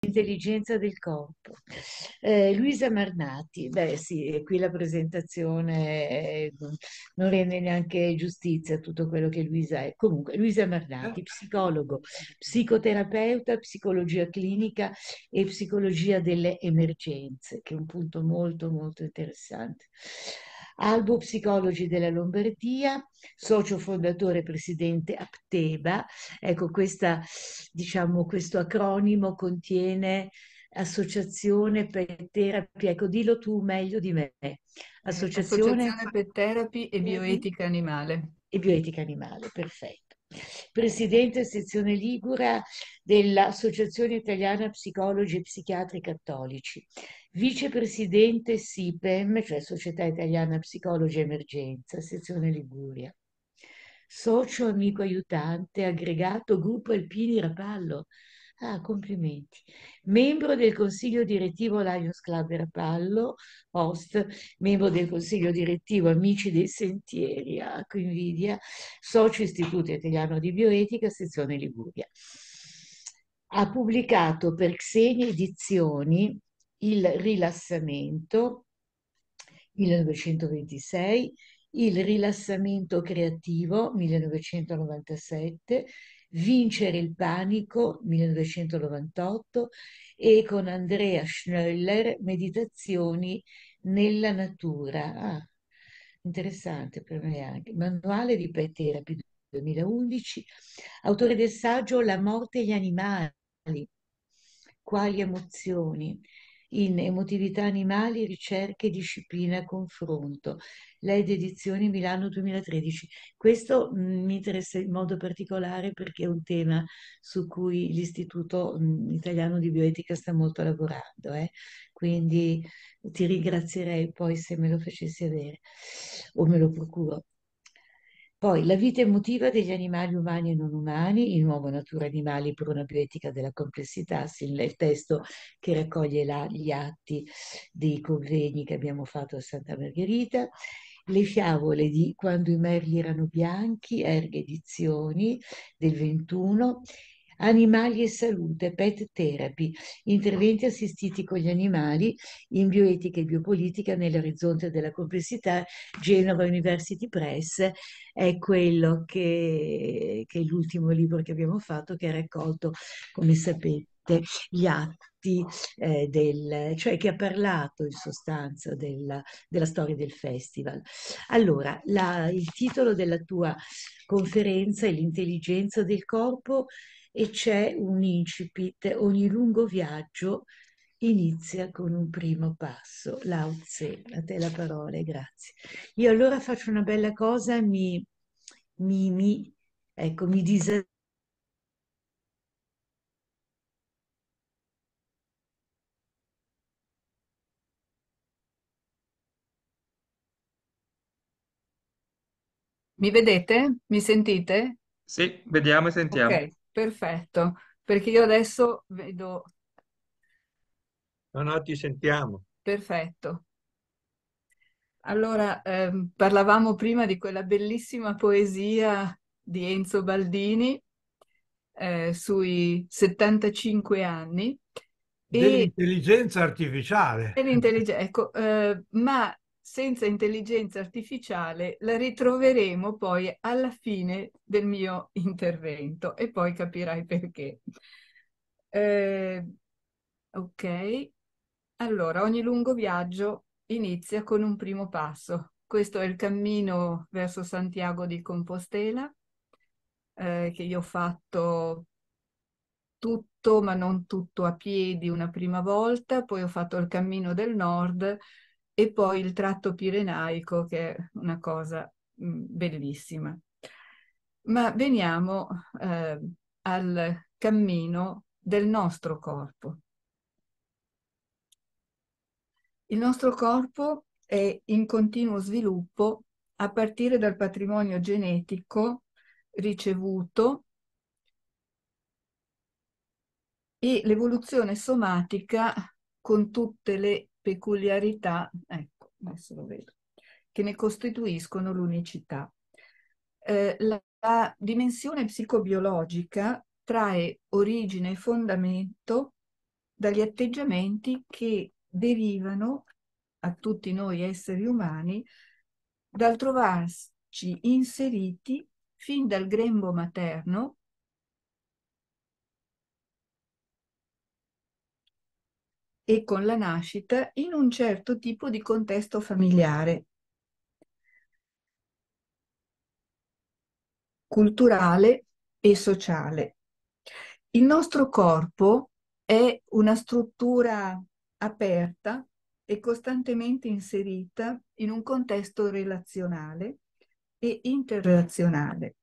Intelligenza del corpo. Eh, Luisa Marnati, beh sì, qui la presentazione eh, non rende neanche giustizia a tutto quello che Luisa è. Comunque, Luisa Marnati, psicologo, psicoterapeuta, psicologia clinica e psicologia delle emergenze, che è un punto molto molto interessante. Albo Psicologi della Lombardia, socio fondatore e presidente Apteba. Ecco, questa, diciamo, questo acronimo contiene Associazione Pet Therapy, ecco, dillo tu meglio di me. Associazione, Associazione Pet Therapy e Bioetica Animale. E Bioetica Animale, perfetto presidente sezione Ligura dell'Associazione Italiana Psicologi e Psichiatri Cattolici, vicepresidente SIPEM, cioè Società Italiana Psicologi Emergenza, sezione Liguria, socio amico aiutante, aggregato gruppo Alpini Rapallo, Ah, complimenti. Membro del consiglio direttivo Lions Club Rapallo, host, membro del consiglio direttivo Amici dei Sentieri, ah, che invidia, socio Istituto Italiano di Bioetica, sezione Liguria. Ha pubblicato per Xenia Edizioni Il rilassamento, 1926, Il rilassamento creativo, 1997, Vincere il panico 1998 e con Andrea Schnöller Meditazioni nella natura. Ah, interessante per me anche. Manuale di Pet Therapy 2011, autore del saggio La morte e gli animali. Quali emozioni? In Emotività animali, ricerche, disciplina, confronto. LED Edizioni Milano 2013. Questo mm, mi interessa in modo particolare perché è un tema su cui l'Istituto mm, Italiano di Bioetica sta molto lavorando. Eh? Quindi ti ringrazierei poi se me lo facessi avere o me lo procuro. Poi la vita emotiva degli animali umani e non umani, in nuovo Natura Animali per una bioetica della complessità, il testo che raccoglie la, gli atti dei convegni che abbiamo fatto a Santa Margherita, le fiavole di Quando i merli erano bianchi, Erghe Edizioni del 21, Animali e salute, pet therapy, interventi assistiti con gli animali in bioetica e biopolitica nell'orizzonte della complessità, Genova University Press, è quello che, che è l'ultimo libro che abbiamo fatto, che ha raccolto, come sapete, gli atti eh, del, cioè che ha parlato in sostanza della, della storia del festival. Allora, la, il titolo della tua conferenza è l'intelligenza del corpo e c'è un incipit, ogni lungo viaggio inizia con un primo passo. Lao Tse, a te la parola, grazie. Io allora faccio una bella cosa, mi, mi, mi ecco, mi disattivo Mi vedete? Mi sentite? Sì, vediamo e sentiamo. Ok, perfetto, perché io adesso vedo No, no, ti sentiamo. perfetto. Allora, ehm, parlavamo prima di quella bellissima poesia di Enzo Baldini eh, sui 75 anni e Dell'intelligenza artificiale. dell'intelligenza, ecco, eh, ma senza intelligenza artificiale la ritroveremo poi alla fine del mio intervento e poi capirai perché. Eh, ok, allora ogni lungo viaggio inizia con un primo passo. Questo è il cammino verso Santiago di Compostela eh, che io ho fatto tutto, ma non tutto a piedi una prima volta, poi ho fatto il cammino del nord e poi il tratto pirenaico che è una cosa mm, bellissima. Ma veniamo eh, al cammino del nostro corpo. Il nostro corpo è in continuo sviluppo a partire dal patrimonio genetico ricevuto e l'evoluzione somatica con tutte le peculiarità, ecco, adesso lo vedo, che ne costituiscono l'unicità. Eh, la, la dimensione psicobiologica trae origine e fondamento dagli atteggiamenti che derivano a tutti noi esseri umani dal trovarci inseriti fin dal grembo materno e con la nascita in un certo tipo di contesto familiare, culturale e sociale. Il nostro corpo è una struttura aperta e costantemente inserita in un contesto relazionale e interrelazionale.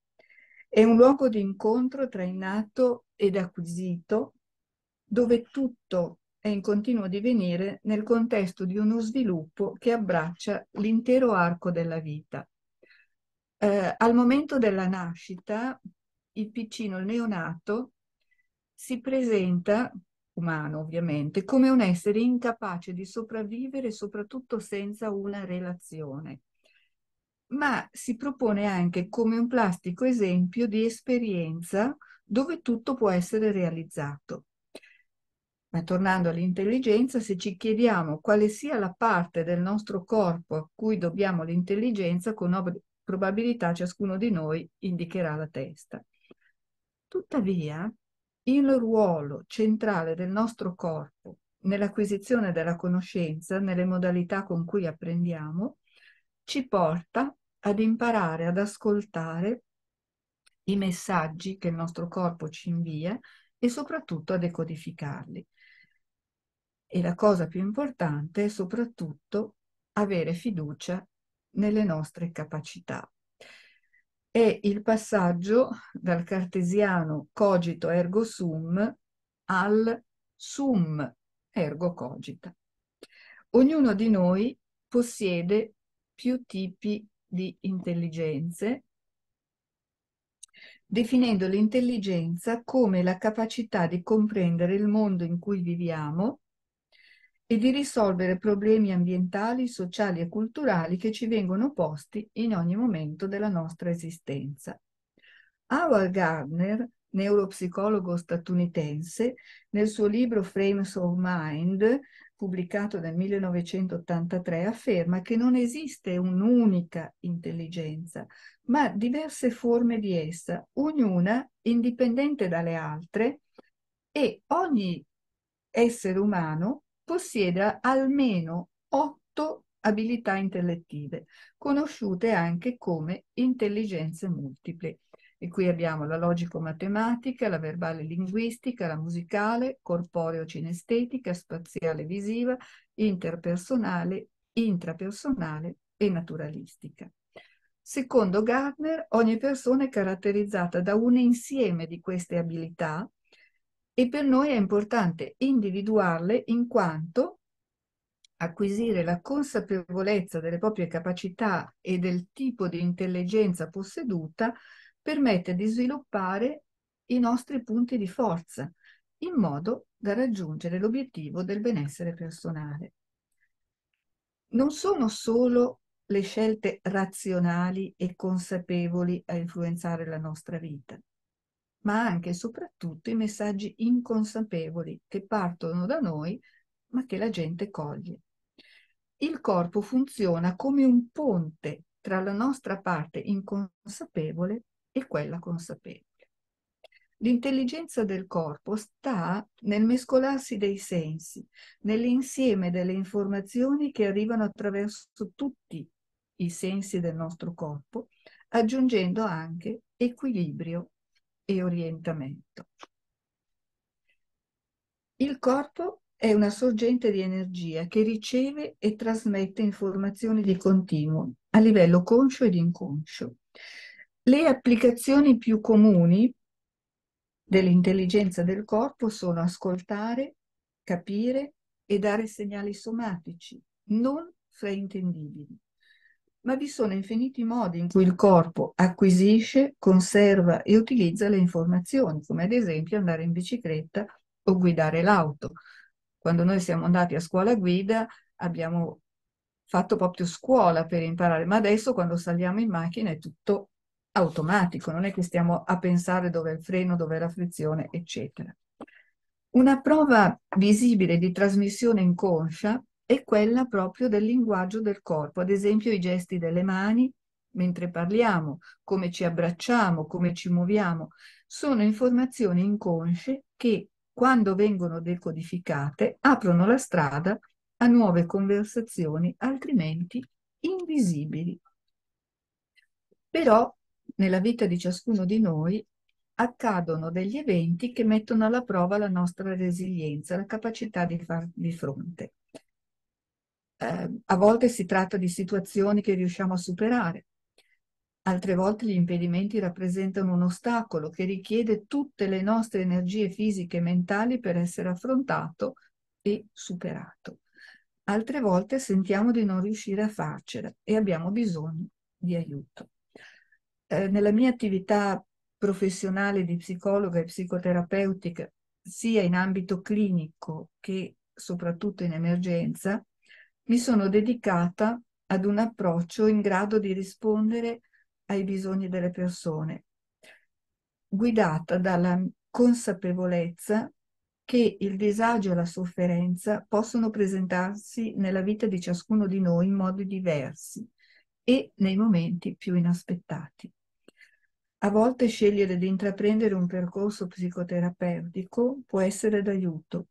È un luogo di incontro tra innato ed acquisito, dove tutto è in continuo divenire nel contesto di uno sviluppo che abbraccia l'intero arco della vita. Eh, al momento della nascita, il piccino, il neonato, si presenta, umano ovviamente, come un essere incapace di sopravvivere soprattutto senza una relazione, ma si propone anche come un plastico esempio di esperienza dove tutto può essere realizzato. Ma tornando all'intelligenza, se ci chiediamo quale sia la parte del nostro corpo a cui dobbiamo l'intelligenza, con probabilità ciascuno di noi indicherà la testa. Tuttavia, il ruolo centrale del nostro corpo nell'acquisizione della conoscenza, nelle modalità con cui apprendiamo, ci porta ad imparare ad ascoltare i messaggi che il nostro corpo ci invia e soprattutto a decodificarli. E la cosa più importante è soprattutto avere fiducia nelle nostre capacità. È il passaggio dal cartesiano cogito ergo sum al sum ergo cogita. Ognuno di noi possiede più tipi di intelligenze, definendo l'intelligenza come la capacità di comprendere il mondo in cui viviamo e di risolvere problemi ambientali, sociali e culturali che ci vengono posti in ogni momento della nostra esistenza. Howard Gardner, neuropsicologo statunitense, nel suo libro Frames of Mind, pubblicato nel 1983, afferma che non esiste un'unica intelligenza, ma diverse forme di essa, ognuna indipendente dalle altre, e ogni essere umano possiede almeno otto abilità intellettive, conosciute anche come intelligenze multiple. E qui abbiamo la logico-matematica, la verbale linguistica, la musicale, corporeo-cinestetica, spaziale-visiva, interpersonale, intrapersonale e naturalistica. Secondo Gardner, ogni persona è caratterizzata da un insieme di queste abilità e per noi è importante individuarle in quanto acquisire la consapevolezza delle proprie capacità e del tipo di intelligenza posseduta permette di sviluppare i nostri punti di forza in modo da raggiungere l'obiettivo del benessere personale. Non sono solo le scelte razionali e consapevoli a influenzare la nostra vita ma anche e soprattutto i messaggi inconsapevoli che partono da noi, ma che la gente coglie. Il corpo funziona come un ponte tra la nostra parte inconsapevole e quella consapevole. L'intelligenza del corpo sta nel mescolarsi dei sensi, nell'insieme delle informazioni che arrivano attraverso tutti i sensi del nostro corpo, aggiungendo anche equilibrio e orientamento. Il corpo è una sorgente di energia che riceve e trasmette informazioni di continuo a livello conscio ed inconscio. Le applicazioni più comuni dell'intelligenza del corpo sono ascoltare, capire e dare segnali somatici, non fraintendibili ma vi sono infiniti modi in cui il corpo acquisisce, conserva e utilizza le informazioni, come ad esempio andare in bicicletta o guidare l'auto. Quando noi siamo andati a scuola guida abbiamo fatto proprio scuola per imparare, ma adesso quando saliamo in macchina è tutto automatico, non è che stiamo a pensare dove è il freno, dove è la frizione, eccetera. Una prova visibile di trasmissione inconscia è quella proprio del linguaggio del corpo, ad esempio i gesti delle mani mentre parliamo, come ci abbracciamo, come ci muoviamo, sono informazioni inconsce che quando vengono decodificate aprono la strada a nuove conversazioni altrimenti invisibili. Però nella vita di ciascuno di noi accadono degli eventi che mettono alla prova la nostra resilienza, la capacità di far di fronte. Eh, a volte si tratta di situazioni che riusciamo a superare, altre volte gli impedimenti rappresentano un ostacolo che richiede tutte le nostre energie fisiche e mentali per essere affrontato e superato. Altre volte sentiamo di non riuscire a farcela e abbiamo bisogno di aiuto. Eh, nella mia attività professionale di psicologa e psicoterapeutica, sia in ambito clinico che soprattutto in emergenza, mi sono dedicata ad un approccio in grado di rispondere ai bisogni delle persone, guidata dalla consapevolezza che il disagio e la sofferenza possono presentarsi nella vita di ciascuno di noi in modi diversi e nei momenti più inaspettati. A volte scegliere di intraprendere un percorso psicoterapeutico può essere d'aiuto,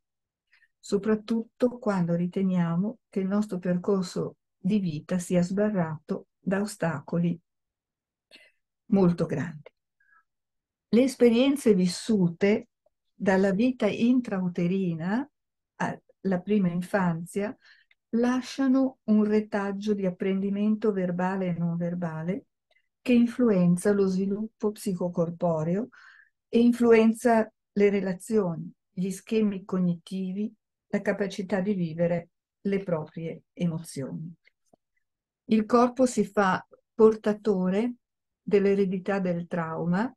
soprattutto quando riteniamo che il nostro percorso di vita sia sbarrato da ostacoli molto grandi. Le esperienze vissute dalla vita intrauterina alla prima infanzia lasciano un retaggio di apprendimento verbale e non verbale che influenza lo sviluppo psicocorporeo e influenza le relazioni, gli schemi cognitivi, la capacità di vivere le proprie emozioni. Il corpo si fa portatore dell'eredità del trauma,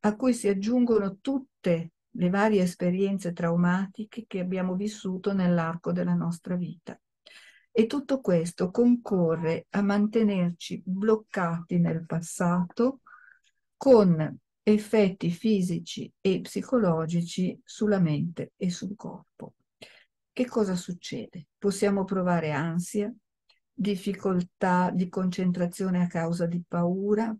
a cui si aggiungono tutte le varie esperienze traumatiche che abbiamo vissuto nell'arco della nostra vita. E tutto questo concorre a mantenerci bloccati nel passato con effetti fisici e psicologici sulla mente e sul corpo. Che cosa succede? Possiamo provare ansia, difficoltà di concentrazione a causa di paura,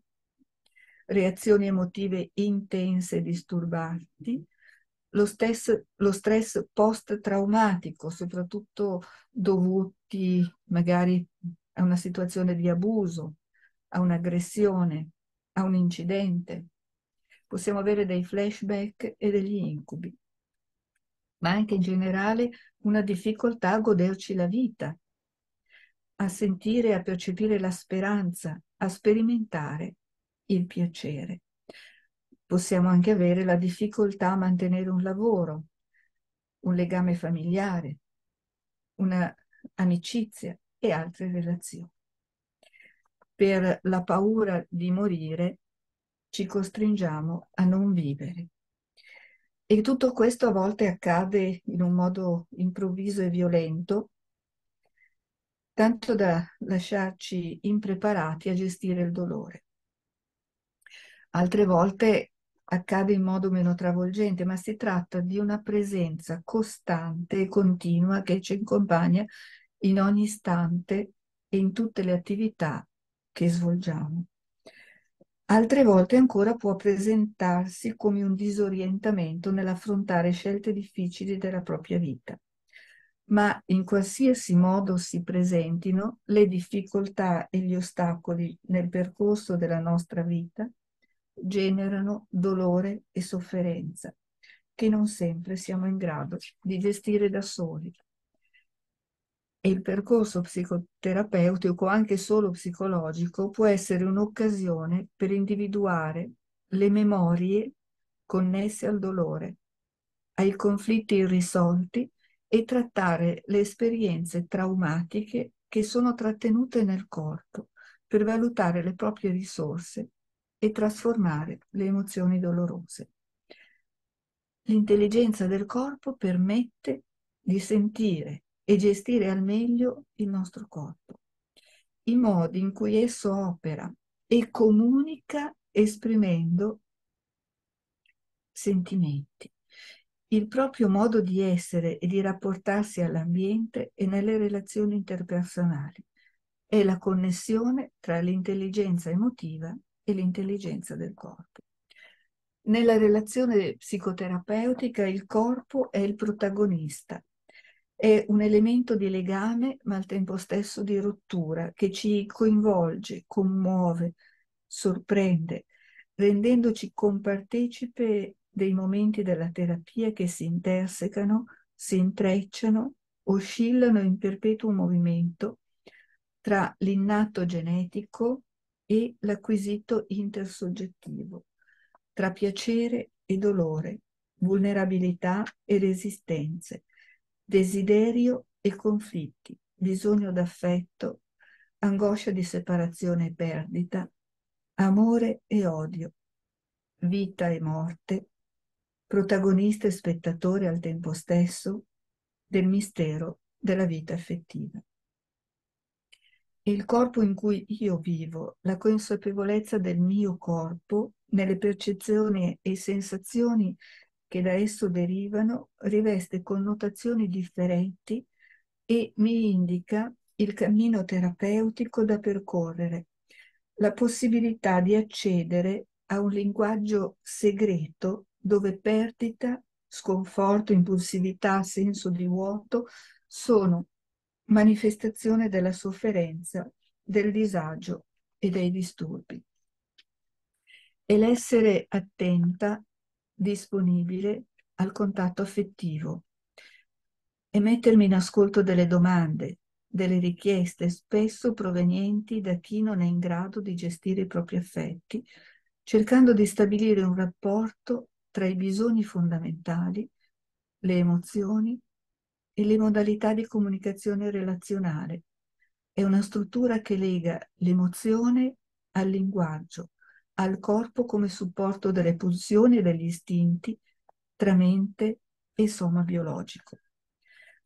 reazioni emotive intense e disturbanti, lo stress, lo stress post-traumatico, soprattutto dovuti magari a una situazione di abuso, a un'aggressione, a un incidente. Possiamo avere dei flashback e degli incubi, ma anche in generale una difficoltà a goderci la vita, a sentire e a percepire la speranza, a sperimentare il piacere possiamo anche avere la difficoltà a mantenere un lavoro, un legame familiare, un'amicizia e altre relazioni. Per la paura di morire ci costringiamo a non vivere. E tutto questo a volte accade in un modo improvviso e violento, tanto da lasciarci impreparati a gestire il dolore. Altre volte accade in modo meno travolgente, ma si tratta di una presenza costante e continua che ci accompagna in ogni istante e in tutte le attività che svolgiamo. Altre volte ancora può presentarsi come un disorientamento nell'affrontare scelte difficili della propria vita. Ma in qualsiasi modo si presentino, le difficoltà e gli ostacoli nel percorso della nostra vita generano dolore e sofferenza che non sempre siamo in grado di gestire da soli. Il percorso psicoterapeutico, anche solo psicologico, può essere un'occasione per individuare le memorie connesse al dolore, ai conflitti irrisolti e trattare le esperienze traumatiche che sono trattenute nel corpo per valutare le proprie risorse e trasformare le emozioni dolorose. L'intelligenza del corpo permette di sentire e gestire al meglio il nostro corpo, i modi in cui esso opera e comunica esprimendo sentimenti. il proprio modo di essere e di rapportarsi all'ambiente e nelle relazioni interpersonali. È la connessione tra l'intelligenza emotiva e l'intelligenza del corpo. Nella relazione psicoterapeutica il corpo è il protagonista, è un elemento di legame ma al tempo stesso di rottura che ci coinvolge, commuove, sorprende, rendendoci compartecipe dei momenti della terapia che si intersecano, si intrecciano, oscillano in perpetuo movimento tra l'innato genetico e l'acquisito intersoggettivo, tra piacere e dolore, vulnerabilità e resistenze, desiderio e conflitti, bisogno d'affetto, angoscia di separazione e perdita, amore e odio, vita e morte, protagonista e spettatore al tempo stesso del mistero della vita effettiva. Il corpo in cui io vivo, la consapevolezza del mio corpo, nelle percezioni e sensazioni che da esso derivano, riveste connotazioni differenti e mi indica il cammino terapeutico da percorrere, la possibilità di accedere a un linguaggio segreto dove perdita, sconforto, impulsività, senso di vuoto sono manifestazione della sofferenza, del disagio e dei disturbi. E l'essere attenta, disponibile al contatto affettivo e mettermi in ascolto delle domande, delle richieste spesso provenienti da chi non è in grado di gestire i propri affetti, cercando di stabilire un rapporto tra i bisogni fondamentali, le emozioni e le modalità di comunicazione relazionale. È una struttura che lega l'emozione al linguaggio, al corpo come supporto delle pulsioni e degli istinti tra mente e soma biologico.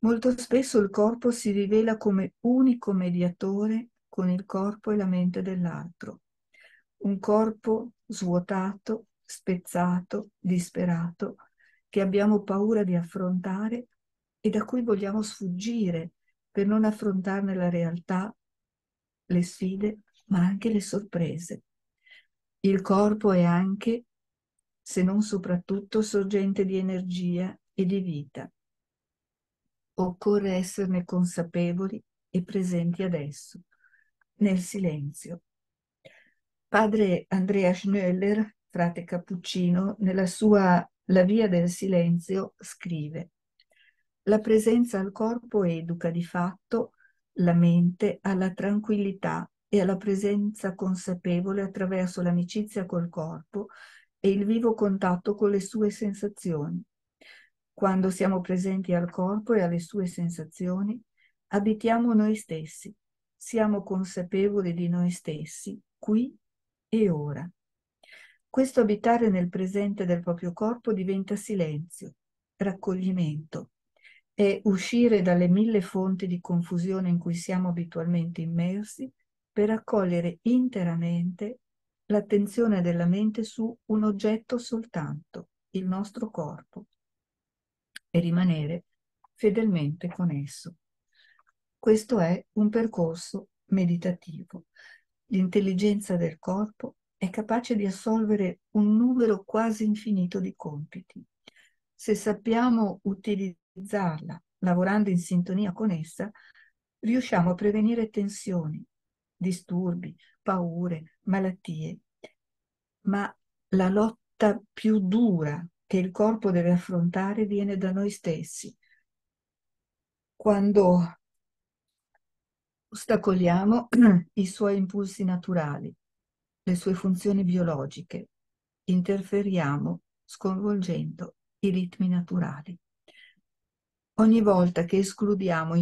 Molto spesso il corpo si rivela come unico mediatore con il corpo e la mente dell'altro. Un corpo svuotato spezzato, disperato, che abbiamo paura di affrontare e da cui vogliamo sfuggire per non affrontarne la realtà, le sfide, ma anche le sorprese. Il corpo è anche, se non soprattutto, sorgente di energia e di vita. Occorre esserne consapevoli e presenti adesso, nel silenzio. Padre Andrea Schnöller frate Cappuccino, nella sua La via del silenzio, scrive La presenza al corpo educa di fatto la mente alla tranquillità e alla presenza consapevole attraverso l'amicizia col corpo e il vivo contatto con le sue sensazioni. Quando siamo presenti al corpo e alle sue sensazioni, abitiamo noi stessi, siamo consapevoli di noi stessi, qui e ora. Questo abitare nel presente del proprio corpo diventa silenzio, raccoglimento, è uscire dalle mille fonti di confusione in cui siamo abitualmente immersi per accogliere interamente l'attenzione della mente su un oggetto soltanto, il nostro corpo, e rimanere fedelmente con esso. Questo è un percorso meditativo. L'intelligenza del corpo è capace di assolvere un numero quasi infinito di compiti. Se sappiamo utilizzarla lavorando in sintonia con essa, riusciamo a prevenire tensioni, disturbi, paure, malattie. Ma la lotta più dura che il corpo deve affrontare viene da noi stessi. Quando ostacoliamo i suoi impulsi naturali, le sue funzioni biologiche, interferiamo sconvolgendo i ritmi naturali. Ogni volta che escludiamo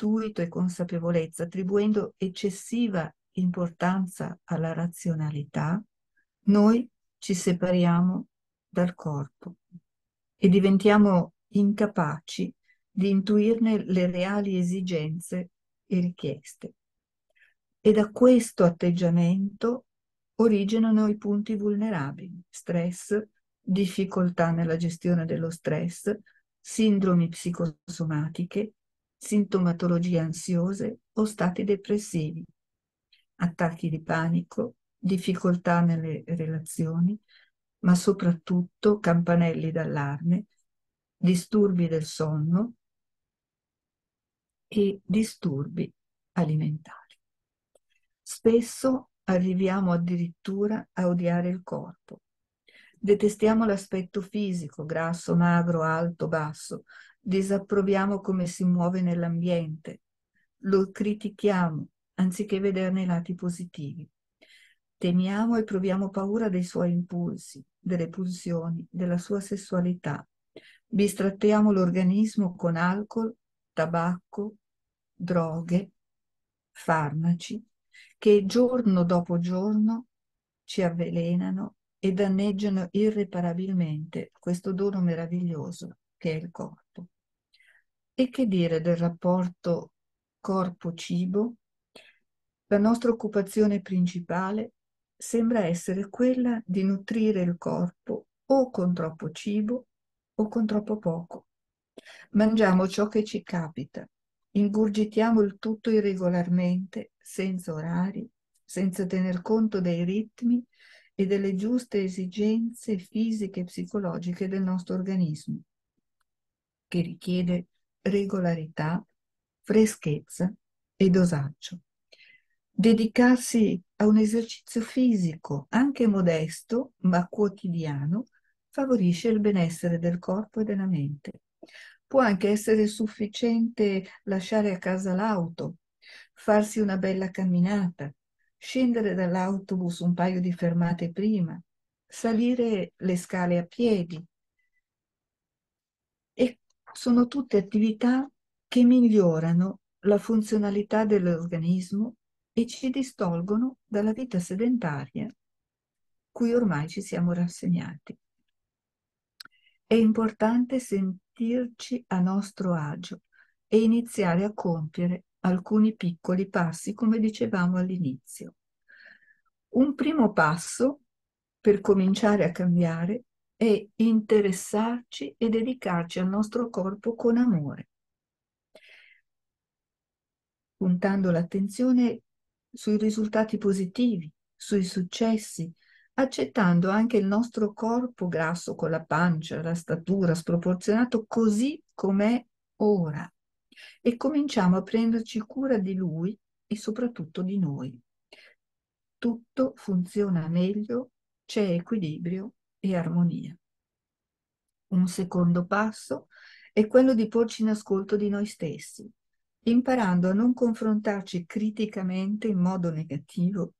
intuito e consapevolezza, attribuendo eccessiva importanza alla razionalità, noi ci separiamo dal corpo e diventiamo incapaci di intuirne le reali esigenze e richieste. E da questo atteggiamento originano i punti vulnerabili, stress, difficoltà nella gestione dello stress, sindromi psicosomatiche, sintomatologie ansiose o stati depressivi, attacchi di panico, difficoltà nelle relazioni, ma soprattutto campanelli d'allarme, disturbi del sonno e disturbi alimentari. Spesso arriviamo addirittura a odiare il corpo. Detestiamo l'aspetto fisico, grasso, magro, alto, basso. Disapproviamo come si muove nell'ambiente. Lo critichiamo anziché vederne i lati positivi. Temiamo e proviamo paura dei suoi impulsi, delle pulsioni, della sua sessualità. Bistrattiamo l'organismo con alcol, tabacco, droghe, farmaci, che giorno dopo giorno ci avvelenano e danneggiano irreparabilmente questo dono meraviglioso che è il corpo. E che dire del rapporto corpo-cibo? La nostra occupazione principale sembra essere quella di nutrire il corpo o con troppo cibo o con troppo poco. Mangiamo ciò che ci capita, ingurgitiamo il tutto irregolarmente, senza orari, senza tener conto dei ritmi e delle giuste esigenze fisiche e psicologiche del nostro organismo, che richiede regolarità, freschezza e dosaggio. Dedicarsi a un esercizio fisico, anche modesto, ma quotidiano, favorisce il benessere del corpo e della mente. Può anche essere sufficiente lasciare a casa l'auto, farsi una bella camminata, scendere dall'autobus un paio di fermate prima, salire le scale a piedi. Sono tutte attività che migliorano la funzionalità dell'organismo e ci distolgono dalla vita sedentaria cui ormai ci siamo rassegnati. È importante sentirci a nostro agio e iniziare a compiere alcuni piccoli passi, come dicevamo all'inizio. Un primo passo per cominciare a cambiare è interessarci e dedicarci al nostro corpo con amore, puntando l'attenzione sui risultati positivi, sui successi, accettando anche il nostro corpo grasso con la pancia, la statura sproporzionato così com'è ora e cominciamo a prenderci cura di lui e soprattutto di noi. Tutto funziona meglio, c'è equilibrio e armonia. Un secondo passo è quello di porci in ascolto di noi stessi, imparando a non confrontarci criticamente in modo negativo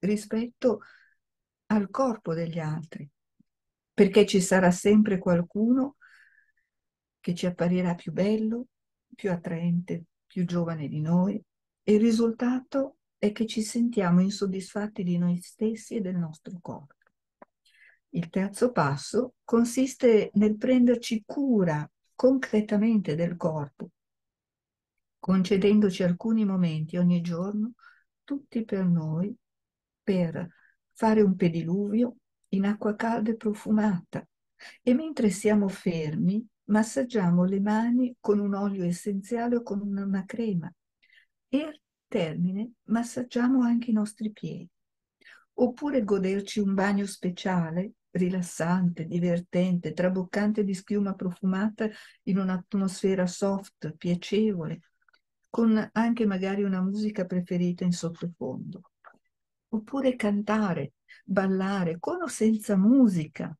rispetto al corpo degli altri, perché ci sarà sempre qualcuno che ci apparirà più bello, più attraente, più giovane di noi e il risultato è che ci sentiamo insoddisfatti di noi stessi e del nostro corpo. Il terzo passo consiste nel prenderci cura concretamente del corpo, concedendoci alcuni momenti ogni giorno, tutti per noi, per fare un pediluvio in acqua calda e profumata. E mentre siamo fermi, massaggiamo le mani con un olio essenziale o con una crema. E al termine massaggiamo anche i nostri piedi. Oppure goderci un bagno speciale rilassante, divertente, traboccante di schiuma profumata in un'atmosfera soft, piacevole, con anche magari una musica preferita in sottofondo. Oppure cantare, ballare con o senza musica,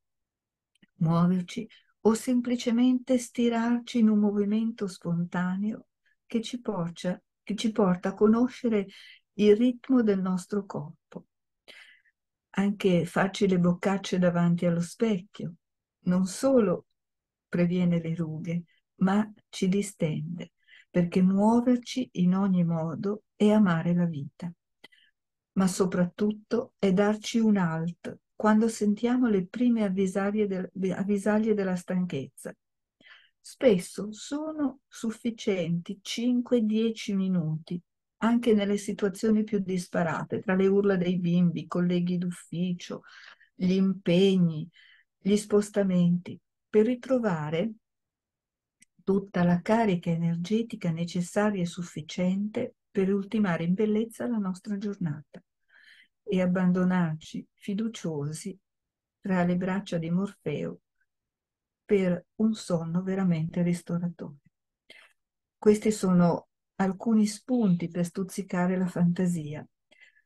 muoverci o semplicemente stirarci in un movimento spontaneo che ci, porta, che ci porta a conoscere il ritmo del nostro corpo. Anche farci le boccacce davanti allo specchio non solo previene le rughe, ma ci distende perché muoverci in ogni modo è amare la vita, ma soprattutto è darci un alt quando sentiamo le prime avvisaglie, del, avvisaglie della stanchezza. Spesso sono sufficienti 5-10 minuti, anche nelle situazioni più disparate, tra le urla dei bimbi, i colleghi d'ufficio, gli impegni, gli spostamenti per ritrovare tutta la carica energetica necessaria e sufficiente per ultimare in bellezza la nostra giornata e abbandonarci fiduciosi tra le braccia di Morfeo per un sonno veramente ristoratore. Questi sono alcuni spunti per stuzzicare la fantasia.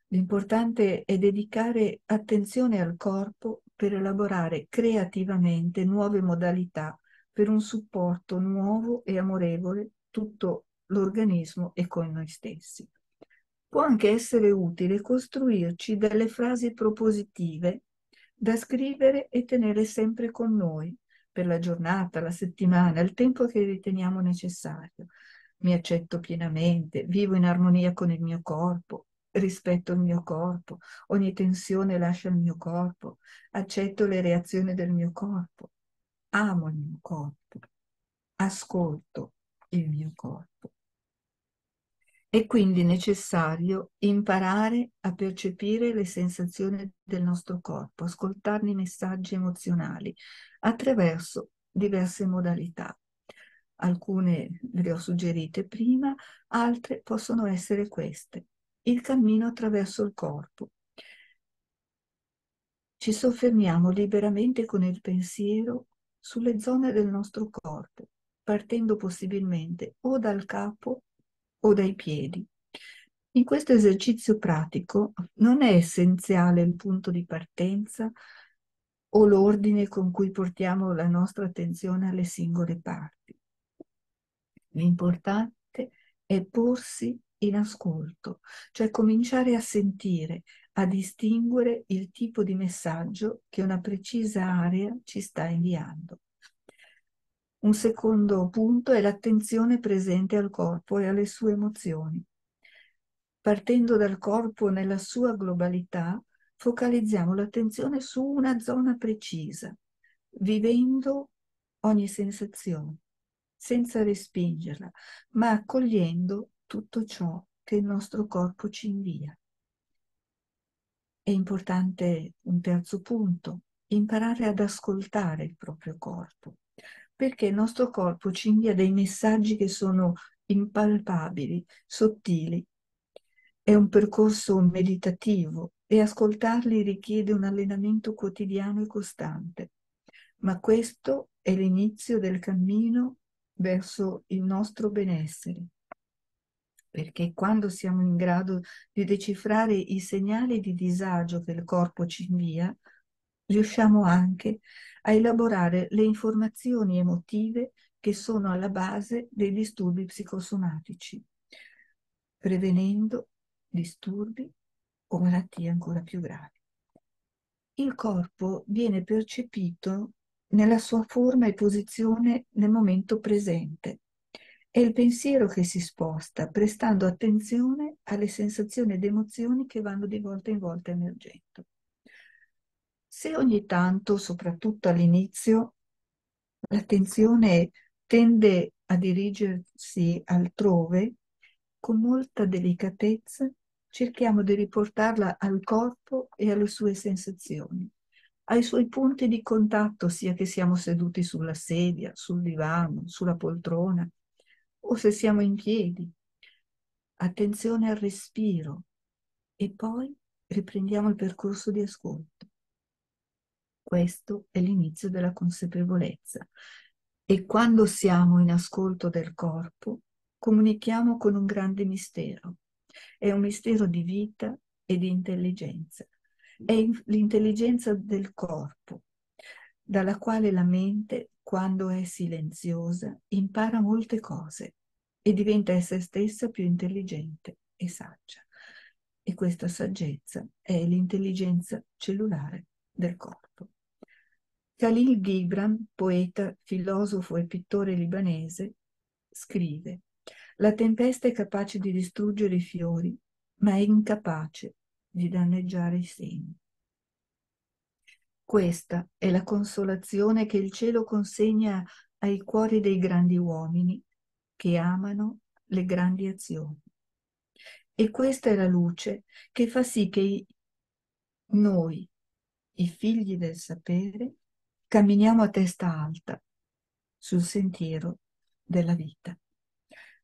L'importante è dedicare attenzione al corpo per elaborare creativamente nuove modalità per un supporto nuovo e amorevole tutto l'organismo e con noi stessi. Può anche essere utile costruirci delle frasi propositive da scrivere e tenere sempre con noi per la giornata, la settimana, il tempo che riteniamo necessario. Mi accetto pienamente, vivo in armonia con il mio corpo, rispetto il mio corpo, ogni tensione lascia il mio corpo, accetto le reazioni del mio corpo, amo il mio corpo, ascolto il mio corpo. È quindi necessario imparare a percepire le sensazioni del nostro corpo, ascoltarne i messaggi emozionali attraverso diverse modalità. Alcune le ho suggerite prima, altre possono essere queste. Il cammino attraverso il corpo. Ci soffermiamo liberamente con il pensiero sulle zone del nostro corpo, partendo possibilmente o dal capo o dai piedi. In questo esercizio pratico non è essenziale il punto di partenza o l'ordine con cui portiamo la nostra attenzione alle singole parti. L'importante è porsi in ascolto, cioè cominciare a sentire, a distinguere il tipo di messaggio che una precisa area ci sta inviando. Un secondo punto è l'attenzione presente al corpo e alle sue emozioni. Partendo dal corpo nella sua globalità, focalizziamo l'attenzione su una zona precisa, vivendo ogni sensazione, senza respingerla, ma accogliendo tutto ciò che il nostro corpo ci invia. È importante un terzo punto, imparare ad ascoltare il proprio corpo, perché il nostro corpo ci invia dei messaggi che sono impalpabili, sottili. È un percorso meditativo e ascoltarli richiede un allenamento quotidiano e costante. Ma questo è l'inizio del cammino verso il nostro benessere perché quando siamo in grado di decifrare i segnali di disagio che il corpo ci invia, riusciamo anche a elaborare le informazioni emotive che sono alla base dei disturbi psicosomatici, prevenendo disturbi o malattie ancora più gravi. Il corpo viene percepito nella sua forma e posizione nel momento presente è il pensiero che si sposta, prestando attenzione alle sensazioni ed emozioni che vanno di volta in volta emergendo. Se ogni tanto, soprattutto all'inizio, l'attenzione tende a dirigersi altrove, con molta delicatezza cerchiamo di riportarla al corpo e alle sue sensazioni, ai suoi punti di contatto, sia che siamo seduti sulla sedia, sul divano, sulla poltrona, o se siamo in piedi. Attenzione al respiro e poi riprendiamo il percorso di ascolto. Questo è l'inizio della consapevolezza e quando siamo in ascolto del corpo comunichiamo con un grande mistero. È un mistero di vita e di intelligenza. È l'intelligenza del corpo, dalla quale la mente quando è silenziosa, impara molte cose e diventa essa stessa più intelligente e saggia. E questa saggezza è l'intelligenza cellulare del corpo. Khalil Gibran, poeta, filosofo e pittore libanese, scrive La tempesta è capace di distruggere i fiori, ma è incapace di danneggiare i semi. Questa è la consolazione che il cielo consegna ai cuori dei grandi uomini che amano le grandi azioni. E questa è la luce che fa sì che noi, i figli del sapere, camminiamo a testa alta sul sentiero della vita.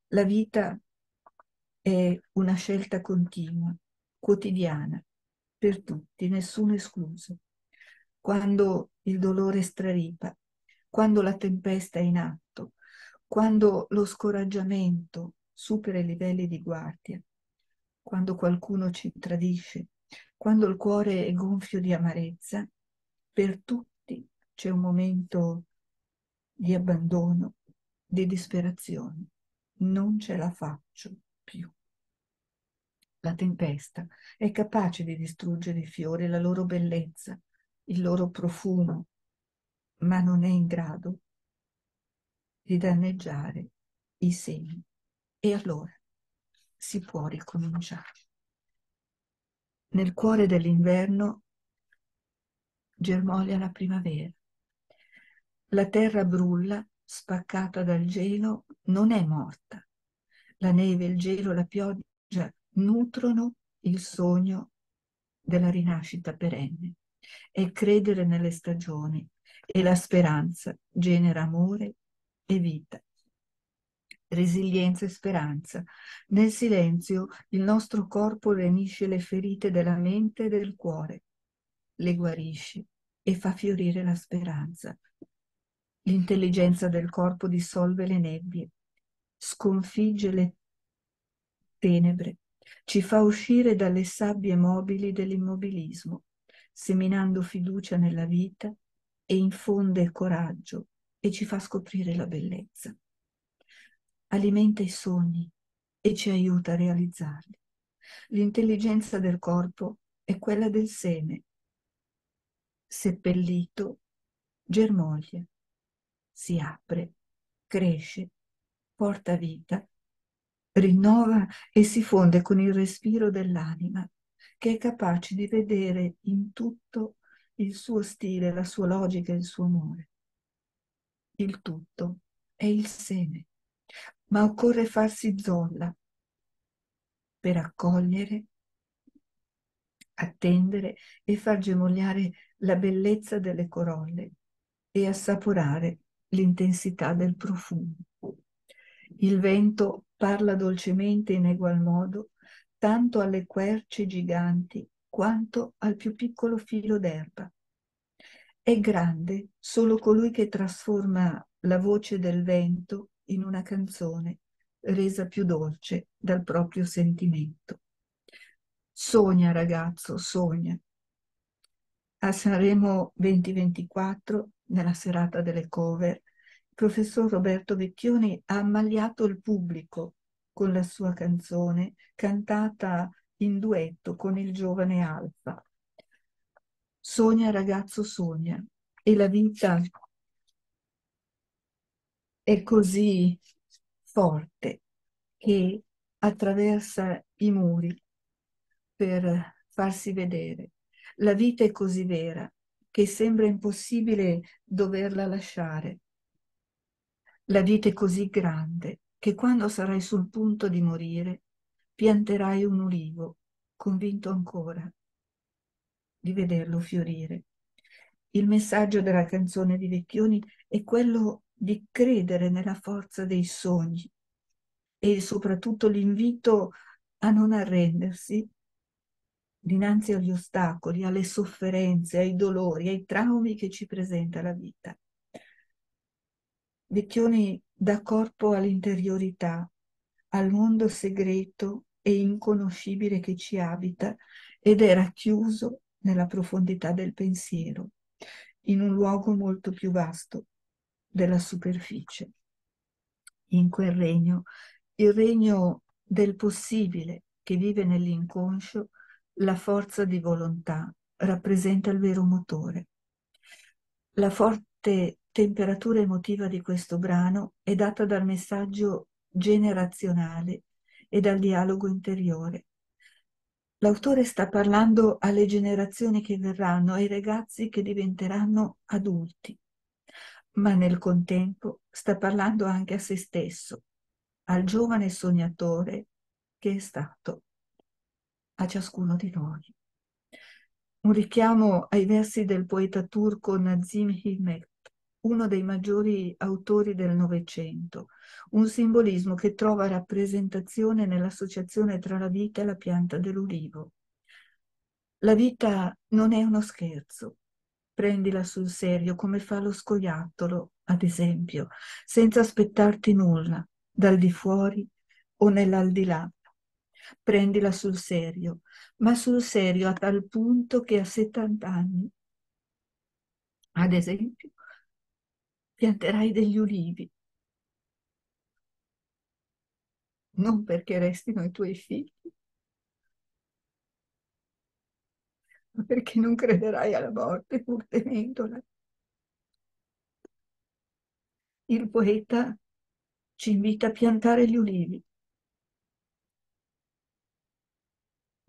La vita è una scelta continua, quotidiana, per tutti, nessuno escluso. Quando il dolore straripa, quando la tempesta è in atto, quando lo scoraggiamento supera i livelli di guardia, quando qualcuno ci tradisce, quando il cuore è gonfio di amarezza, per tutti c'è un momento di abbandono, di disperazione. Non ce la faccio più. La tempesta è capace di distruggere i fiori, la loro bellezza, il loro profumo, ma non è in grado di danneggiare i semi. E allora si può ricominciare. Nel cuore dell'inverno germoglia la primavera. La terra brulla, spaccata dal gelo, non è morta. La neve, il gelo, la pioggia nutrono il sogno della rinascita perenne. È credere nelle stagioni e la speranza genera amore e vita. Resilienza e speranza. Nel silenzio il nostro corpo lenisce le ferite della mente e del cuore, le guarisce e fa fiorire la speranza. L'intelligenza del corpo dissolve le nebbie, sconfigge le tenebre, ci fa uscire dalle sabbie mobili dell'immobilismo, seminando fiducia nella vita e infonde coraggio e ci fa scoprire la bellezza. Alimenta i sogni e ci aiuta a realizzarli. L'intelligenza del corpo è quella del seme. Seppellito, germoglia, si apre, cresce, porta vita, rinnova e si fonde con il respiro dell'anima, che è capace di vedere in tutto il suo stile, la sua logica e il suo amore. Il tutto è il seme, ma occorre farsi zolla per accogliere, attendere e far germogliare la bellezza delle corolle e assaporare l'intensità del profumo. Il vento parla dolcemente in egual modo tanto alle querce giganti quanto al più piccolo filo d'erba. È grande solo colui che trasforma la voce del vento in una canzone resa più dolce dal proprio sentimento. Sogna ragazzo, sogna. A Sanremo 2024, nella serata delle cover, professor Roberto Vecchioni ha ammaliato il pubblico con la sua canzone cantata in duetto con il giovane Alfa. Sogna ragazzo sogna e la vita è così forte che attraversa i muri per farsi vedere. La vita è così vera che sembra impossibile doverla lasciare. La vita è così grande che quando sarai sul punto di morire pianterai un ulivo, convinto ancora di vederlo fiorire. Il messaggio della canzone di Vecchioni è quello di credere nella forza dei sogni e soprattutto l'invito a non arrendersi dinanzi agli ostacoli, alle sofferenze, ai dolori, ai traumi che ci presenta la vita. Vecchioni dà corpo all'interiorità, al mondo segreto e inconoscibile che ci abita ed è racchiuso nella profondità del pensiero, in un luogo molto più vasto della superficie. In quel regno, il regno del possibile che vive nell'inconscio, la forza di volontà rappresenta il vero motore. La forte temperatura emotiva di questo brano è data dal messaggio generazionale e dal dialogo interiore L'autore sta parlando alle generazioni che verranno, ai ragazzi che diventeranno adulti, ma nel contempo sta parlando anche a se stesso, al giovane sognatore che è stato, a ciascuno di noi. un richiamo ai versi del poeta turco Nazim Hikmet, uno dei maggiori autori del Novecento, un simbolismo che trova rappresentazione nell'associazione tra la vita e la pianta dell'ulivo. La vita non è uno scherzo, prendila sul serio come fa lo scoiattolo, ad esempio, senza aspettarti nulla, dal di fuori o nell'aldilà. Prendila sul serio, ma sul serio a tal punto che a 70 anni, ad esempio, pianterai degli ulivi. Non perché restino i tuoi figli, ma perché non crederai alla morte pur temendola. Il poeta ci invita a piantare gli ulivi,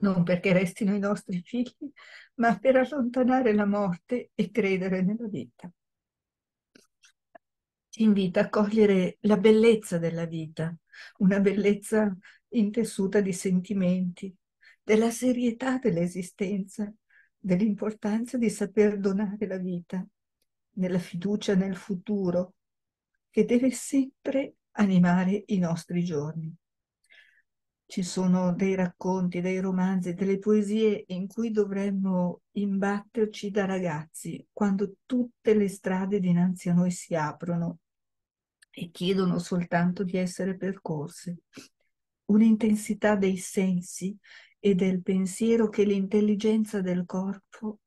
non perché restino i nostri figli, ma per allontanare la morte e credere nella vita ci invita a cogliere la bellezza della vita, una bellezza intessuta di sentimenti, della serietà dell'esistenza, dell'importanza di saper donare la vita, nella fiducia nel futuro, che deve sempre animare i nostri giorni. Ci sono dei racconti, dei romanzi, delle poesie in cui dovremmo imbatterci da ragazzi, quando tutte le strade dinanzi a noi si aprono e chiedono soltanto di essere percorse. Un'intensità dei sensi e del pensiero che l'intelligenza del corpo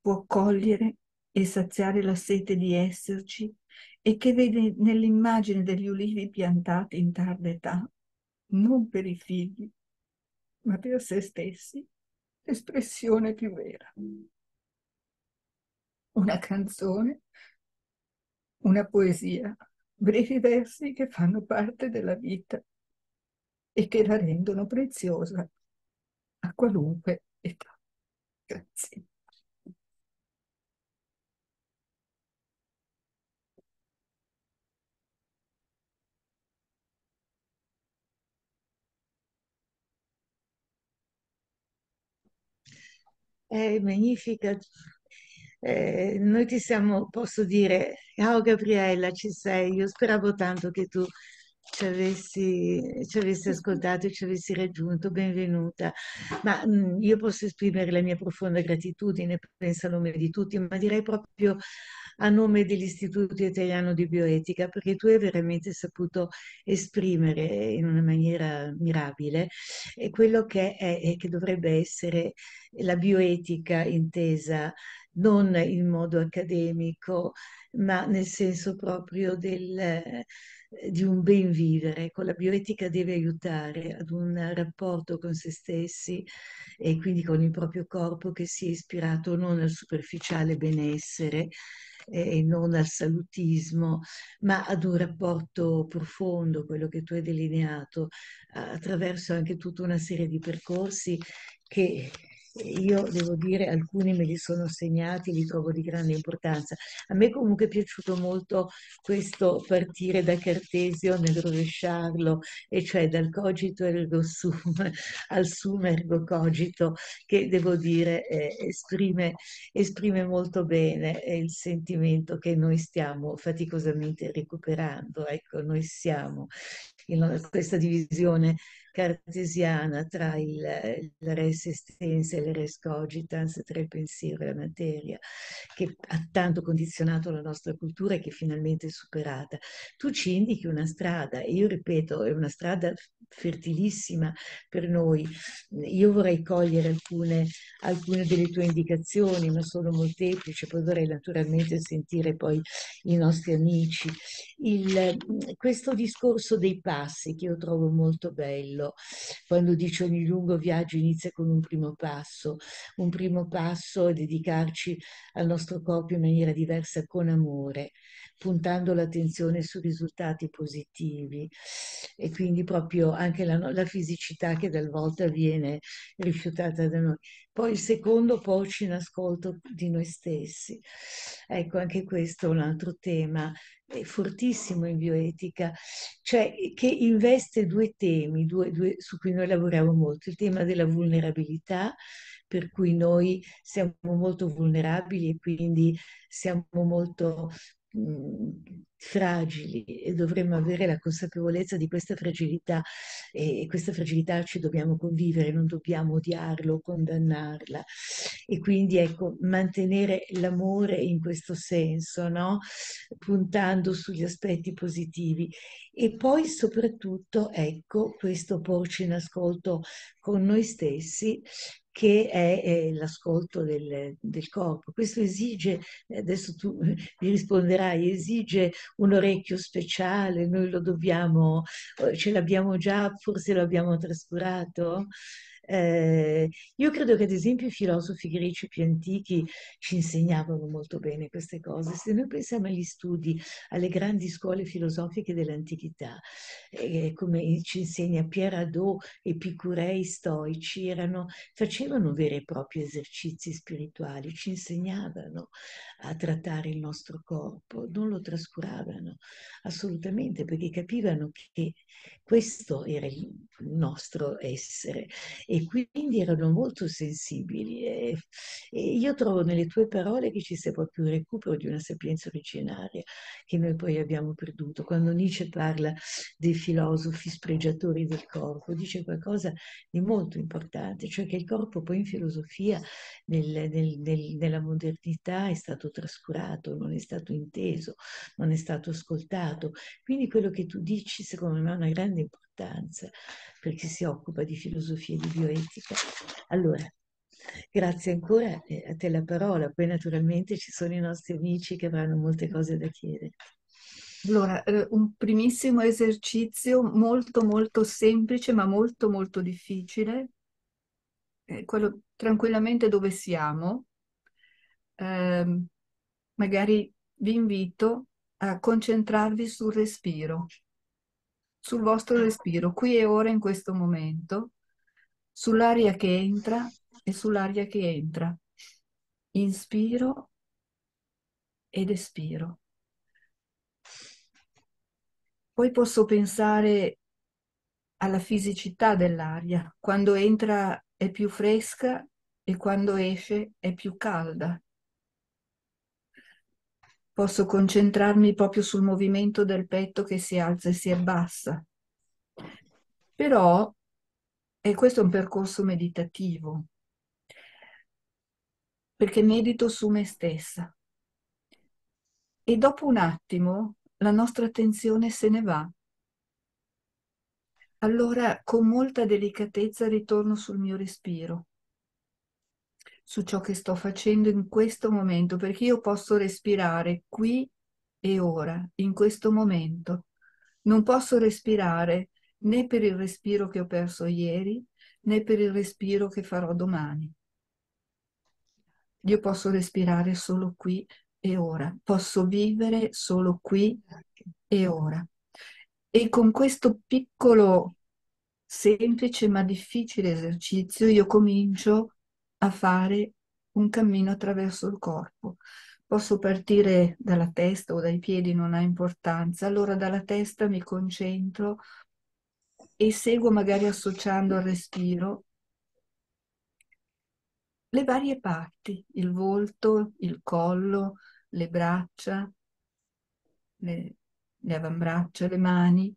può cogliere e saziare la sete di esserci e che vede nell'immagine degli ulivi piantati in tarda età, non per i figli, ma per se stessi, l'espressione più vera. Una canzone, una poesia brevi versi che fanno parte della vita e che la rendono preziosa a qualunque età. Grazie. È magnifica eh, noi ti siamo, posso dire, ciao Gabriella, ci sei, io speravo tanto che tu ci avessi, ci avessi ascoltato e ci avessi raggiunto, benvenuta. Ma mh, mm, io posso esprimere la mia profonda gratitudine, penso a nome di tutti, ma direi proprio a nome dell'Istituto Italiano di Bioetica, perché tu hai veramente saputo esprimere in una maniera mirabile quello che, è, che dovrebbe essere la bioetica intesa non in modo accademico, ma nel senso proprio del, eh, di un ben vivere. Ecco, la bioetica deve aiutare ad un rapporto con se stessi e quindi con il proprio corpo che sia ispirato non al superficiale benessere, e non al salutismo, ma ad un rapporto profondo, quello che tu hai delineato, attraverso anche tutta una serie di percorsi che io devo dire, alcuni me li sono segnati, li trovo di grande importanza. A me comunque è piaciuto molto questo partire da Cartesio nel rovesciarlo, e cioè dal cogito ergo sum al sum ergo cogito, che devo dire eh, esprime, esprime molto bene il sentimento che noi stiamo faticosamente recuperando. Ecco, noi siamo in questa divisione cartesiana tra il, il res estensa e il res cogitans, tra il pensiero e la materia, che ha tanto condizionato la nostra cultura e che finalmente è superata. Tu ci indichi una strada, e io ripeto, è una strada fertilissima per noi. Io vorrei cogliere alcune, alcune delle tue indicazioni, ma sono molteplici, poi vorrei naturalmente sentire poi i nostri amici. Il, questo discorso dei passi che io trovo molto bello, quando dice ogni lungo viaggio inizia con un primo passo. Un primo passo è dedicarci al nostro corpo in maniera diversa, con amore, puntando l'attenzione su risultati positivi e quindi proprio anche la, la fisicità che talvolta viene rifiutata da noi. Poi il secondo porci in ascolto di noi stessi. Ecco, anche questo è un altro tema fortissimo in bioetica, cioè che investe due temi due, due, su cui noi lavoriamo molto, il tema della vulnerabilità, per cui noi siamo molto vulnerabili e quindi siamo molto fragili e dovremmo avere la consapevolezza di questa fragilità e questa fragilità ci dobbiamo convivere, non dobbiamo odiarlo, condannarla e quindi ecco mantenere l'amore in questo senso, no? puntando sugli aspetti positivi e poi soprattutto ecco questo porci in ascolto con noi stessi che è, è l'ascolto del, del, corpo. Questo esige, adesso tu mi risponderai, esige un orecchio speciale, noi lo dobbiamo, ce l'abbiamo già, forse lo abbiamo trascurato. Eh, io credo che ad esempio i filosofi greci più antichi ci insegnavano molto bene queste cose. Se noi pensiamo agli studi, alle grandi scuole filosofiche dell'antichità, eh, come ci insegna Pierre Hadot, epicurei stoici, erano, facevano veri e propri esercizi spirituali, ci insegnavano a trattare il nostro corpo, non lo trascuravano assolutamente perché capivano che questo era il nostro essere e quindi erano molto sensibili e, e, io trovo nelle tue parole che ci sia proprio il recupero di una sapienza originaria che noi poi abbiamo perduto. Quando Nietzsche parla dei filosofi spregiatori del corpo, dice qualcosa di molto importante, cioè che il corpo poi in filosofia nel, nel, nel, nella modernità è stato trascurato, non è stato inteso, non è stato ascoltato. Quindi quello che tu dici secondo me ha una grande importanza per chi si occupa di filosofia e di bioetica. Allora, grazie ancora, eh, a te la parola, poi naturalmente ci sono i nostri amici che avranno molte cose da chiedere. Allora, eh, un primissimo esercizio molto molto semplice ma molto molto difficile, quello tranquillamente dove siamo, eh, magari vi invito a concentrarvi sul respiro sul vostro respiro, qui e ora in questo momento, sull'aria che entra e sull'aria che entra. Inspiro ed espiro. Poi posso pensare alla fisicità dell'aria. Quando entra è più fresca e quando esce è più calda. Posso concentrarmi proprio sul movimento del petto che si alza e si abbassa. Però, e questo è un percorso meditativo, perché medito su me stessa. E dopo un attimo la nostra attenzione se ne va. Allora con molta delicatezza ritorno sul mio respiro su ciò che sto facendo in questo momento, perché io posso respirare qui e ora, in questo momento. Non posso respirare né per il respiro che ho perso ieri, né per il respiro che farò domani. Io posso respirare solo qui e ora, posso vivere solo qui e ora. E con questo piccolo, semplice ma difficile esercizio io comincio a fare un cammino attraverso il corpo. Posso partire dalla testa o dai piedi, non ha importanza. Allora dalla testa mi concentro e seguo magari associando al respiro le varie parti, il volto, il collo, le braccia, le, le avambraccia, le mani,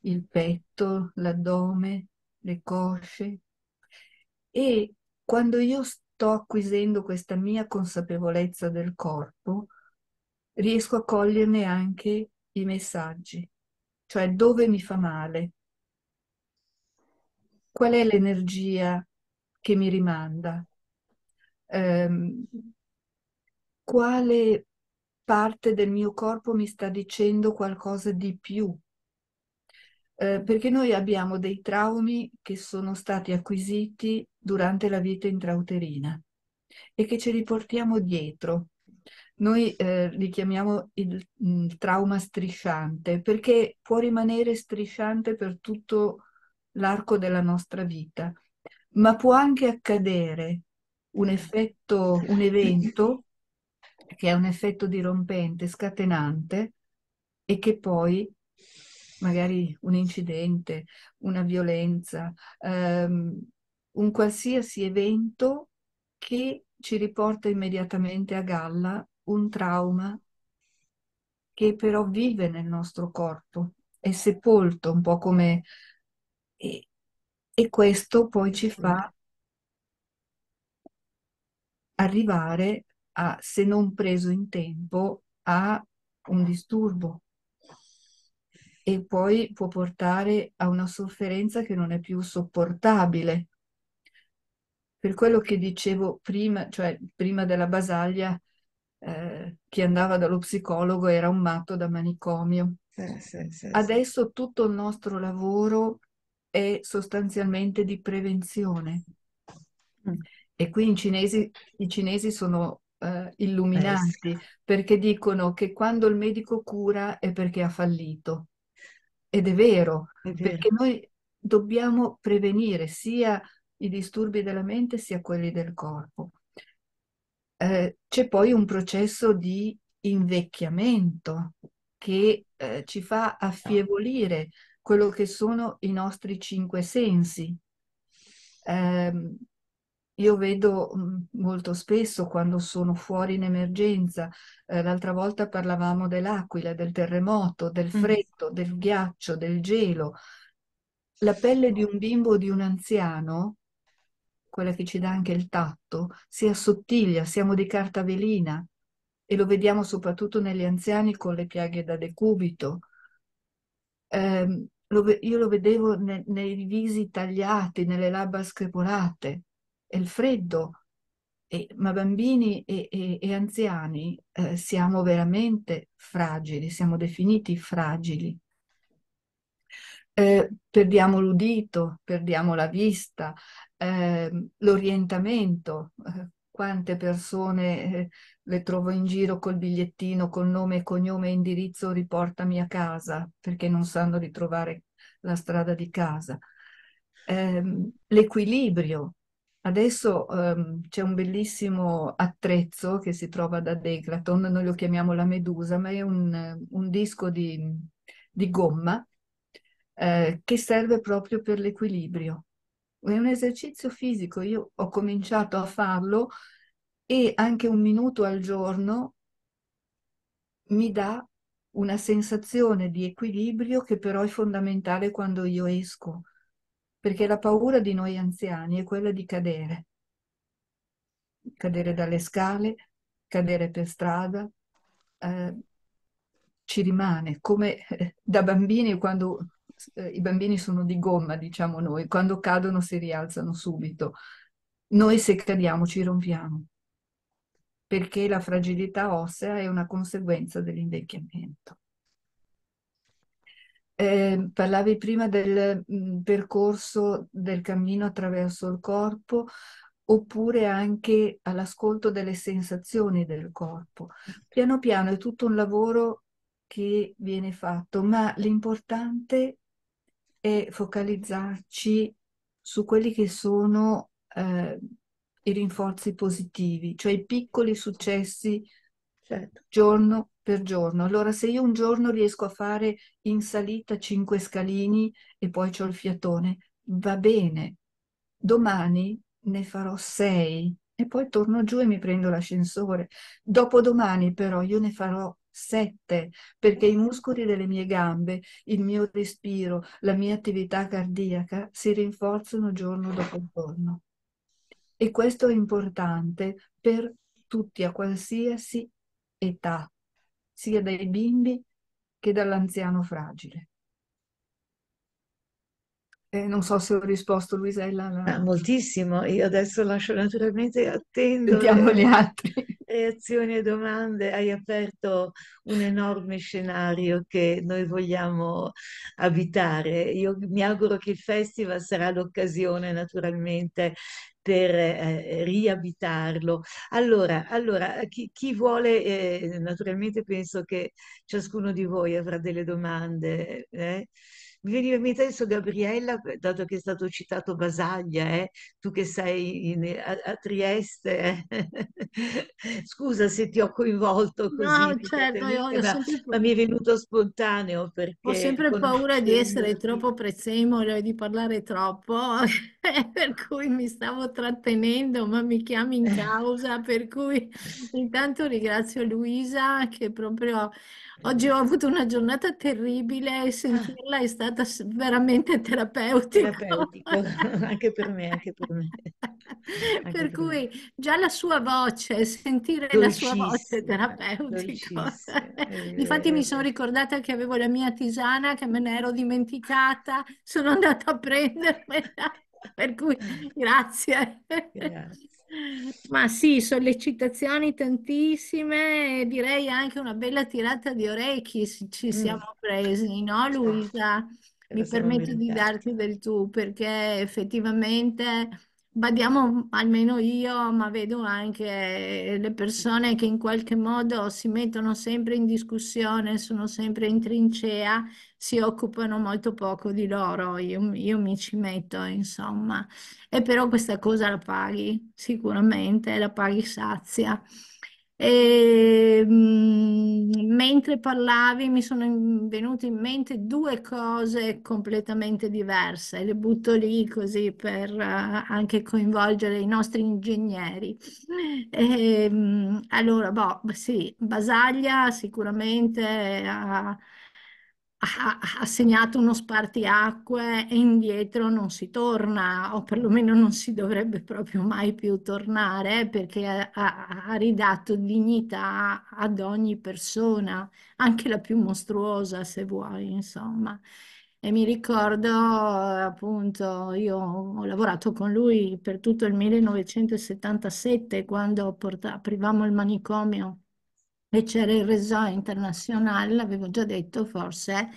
il petto, l'addome, le cosce, e quando io sto acquisendo questa mia consapevolezza del corpo, riesco a coglierne anche i messaggi, cioè dove mi fa male, qual è l'energia che mi rimanda, ehm, quale parte del mio corpo mi sta dicendo qualcosa di più eh, perché noi abbiamo dei traumi che sono stati acquisiti durante la vita intrauterina e che ce li portiamo dietro. Noi eh, li chiamiamo il, il mm, trauma strisciante perché può rimanere strisciante per tutto l'arco della nostra vita, ma può anche accadere un effetto, un evento che è un effetto dirompente, scatenante e che poi magari un incidente, una violenza, ehm, un qualsiasi evento che ci riporta immediatamente a galla un trauma che però vive nel nostro corpo, è sepolto un po' come... E, e questo poi ci fa arrivare a, se non preso in tempo, a un disturbo e poi può portare a una sofferenza che non è più sopportabile. Per quello che dicevo prima, cioè prima della basaglia, eh, chi andava dallo psicologo era un matto da manicomio. Sì, sì, sì, Adesso tutto il nostro lavoro è sostanzialmente di prevenzione. Mm. E qui in cinesi, i cinesi sono eh, illuminanti perché dicono che quando il medico cura è perché ha fallito. Ed è vero, è vero. perché noi dobbiamo prevenire sia i disturbi della mente sia quelli del corpo. Eh, c'è poi un processo di invecchiamento che eh, ci fa affievolire quello che sono i nostri cinque sensi. Eh, io vedo mm, molto spesso quando sono fuori in emergenza, eh, l'altra volta parlavamo dell'aquila, del terremoto, del mm. freddo, del ghiaccio, del gelo. La pelle di un bimbo o di un anziano, quella che ci dà anche il tatto, si assottiglia, siamo di carta velina e lo vediamo soprattutto negli anziani con le piaghe da decubito. Eh, lo, io lo vedevo ne, nei visi tagliati, nelle labbra screpolate il freddo, e, ma bambini e, e, e anziani eh, siamo veramente fragili, siamo definiti fragili. Eh, perdiamo l'udito, perdiamo la vista, eh, l'orientamento. Quante persone eh, le trovo in giro col bigliettino col nome, cognome e indirizzo riportami a casa perché non sanno ritrovare la strada di casa. Ehm, l'equilibrio, Adesso um, c'è un bellissimo attrezzo che si trova da Declaton, noi lo chiamiamo la Medusa, ma è un, un disco di, di gomma eh, che serve proprio per l'equilibrio. È un esercizio fisico, io ho cominciato a farlo e anche un minuto al giorno mi dà una sensazione di equilibrio che però è fondamentale quando io esco perché la paura di noi anziani è quella di cadere, cadere dalle scale, cadere per strada, eh, ci rimane come eh, da bambini quando eh, i bambini sono di gomma, diciamo noi, quando cadono si rialzano subito. Noi se cadiamo ci rompiamo, perché la fragilità ossea è una conseguenza dell'invecchiamento. Eh, parlavi prima del mh, mm, percorso del cammino attraverso il corpo oppure anche all'ascolto delle sensazioni del corpo. Piano piano è tutto un lavoro che viene fatto, ma l'importante è focalizzarci su quelli che sono eh, i rinforzi positivi, cioè i piccoli successi certo. giorno per giorno. Allora, se io un giorno riesco a fare in salita cinque scalini e poi ho il fiatone, va bene. Domani ne farò sei e poi torno giù e mi prendo l'ascensore. Dopodomani però io ne farò sette perché i muscoli delle mie gambe, il mio respiro, la mia attività cardiaca si rinforzano giorno dopo giorno. E questo è importante per tutti a qualsiasi età sia dai bimbi che dall'anziano fragile. Eh, non so se ho risposto, Luisella. La... Ah, moltissimo. Io adesso lascio naturalmente attendo Sentiamo gli altri. Reazioni e domande. Hai aperto un enorme scenario che noi vogliamo abitare. Io mi auguro che il festival sarà l'occasione naturalmente per eh, riabitarlo. Allora, allora chi, chi vuole, eh, naturalmente penso che ciascuno di voi avrà delle domande. Eh? Mi veniva in mente adesso Gabriella, dato che è stato citato Basaglia, eh, tu che sei in, a, a, Trieste, eh. scusa se ti ho coinvolto così, no, certo, io, io ma, sempre... ma, mi è venuto spontaneo perché... Ho sempre paura di essere troppo prezzemolo e di parlare troppo, per cui mi stavo trattenendo, ma mi chiami in causa, per cui intanto ringrazio Luisa che proprio Oggi ho avuto una giornata terribile e sentirla è stata veramente terapeutico. Terapeutico, anche per me, anche per me. Anche per, per cui me. già la sua voce, sentire la sua voce è terapeutico. Infatti mi sono ricordata che avevo la mia tisana, che me ne ero dimenticata, sono andata a prendermela, per cui grazie. grazie. Ma sì, sollecitazioni tantissime, direi anche una bella tirata di orecchi ci mm. siamo presi, no Luisa? Mi permetto di darti del tu perché effettivamente badiamo, almeno io, ma vedo anche le persone che in qualche modo si mettono sempre in discussione, sono sempre in trincea, si occupano molto poco di loro, io, io mi ci metto, insomma. E però questa cosa la paghi, sicuramente, la paghi sazia. E, mh, mentre parlavi mi sono venute in mente due cose completamente diverse, le butto lì così per uh, anche coinvolgere i nostri ingegneri. E, mh, allora, boh, sì, Basaglia sicuramente ha ha, segnato uno spartiacque e indietro non si torna, o perlomeno non si dovrebbe proprio mai più tornare, perché ha, ha ridato dignità ad ogni persona, anche la più mostruosa, se vuoi, insomma. E mi ricordo appunto, io ho lavorato con lui per tutto il 1977 quando porta, aprivamo il manicomio e c'era il Resort Internazionale, l'avevo già detto forse,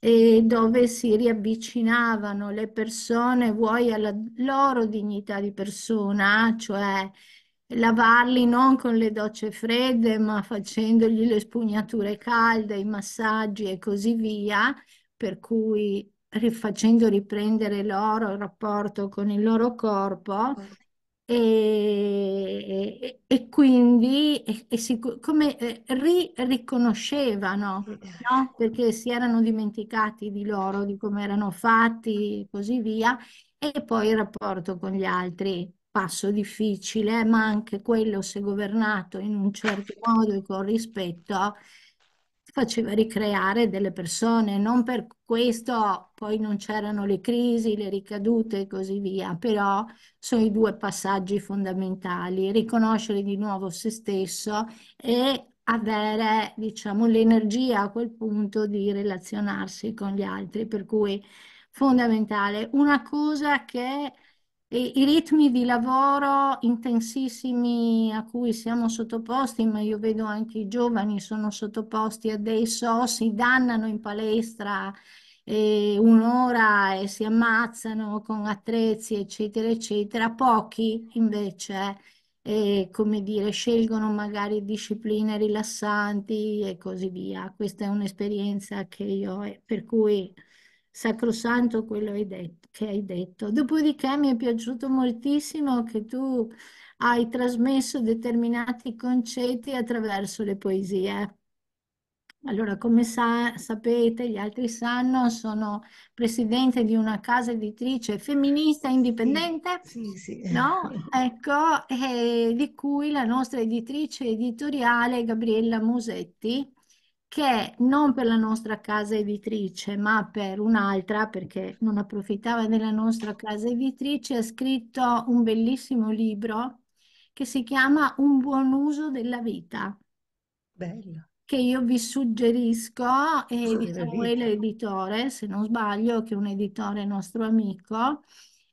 dove si riavvicinavano le persone, vuoi alla loro dignità di persona, cioè lavarli non con le docce fredde, ma facendogli le spugnature calde, i massaggi e così via, per cui rifacendo riprendere loro il rapporto con il loro corpo e, e quindi e, e si, come eh, ri, riconoscevano, no? perché si erano dimenticati di loro, di come erano fatti e così via, e poi il rapporto con gli altri, passo difficile, ma anche quello se governato in un certo modo e con rispetto faceva ricreare delle persone, non per questo poi non c'erano le crisi, le ricadute e così via, però sono i due passaggi fondamentali, riconoscere di nuovo se stesso e avere, diciamo, l'energia a quel punto di relazionarsi con gli altri, per cui fondamentale. Una cosa che e I ritmi di lavoro intensissimi a cui siamo sottoposti, ma io vedo anche i giovani sono sottoposti adesso, si dannano in palestra eh, un'ora e si ammazzano con attrezzi, eccetera, eccetera. Pochi invece, eh, come dire, scelgono magari discipline rilassanti e così via. Questa è un'esperienza che io, per cui sacrosanto quello hai detto, che hai detto. Dopodiché mi è piaciuto moltissimo che tu hai trasmesso determinati concetti attraverso le poesie. Allora, come sa- sapete, gli altri sanno, sono presidente di una casa editrice femminista indipendente, sì, sì, sì. no? Ecco, di cui la nostra editrice editoriale Gabriella Musetti che non per la nostra casa editrice, ma per un'altra, perché non approfittava della nostra casa editrice, ha scritto un bellissimo libro che si chiama Un buon uso della vita. Bello. Che io vi suggerisco, è di Samuele Editore, se non sbaglio, che è un editore nostro amico,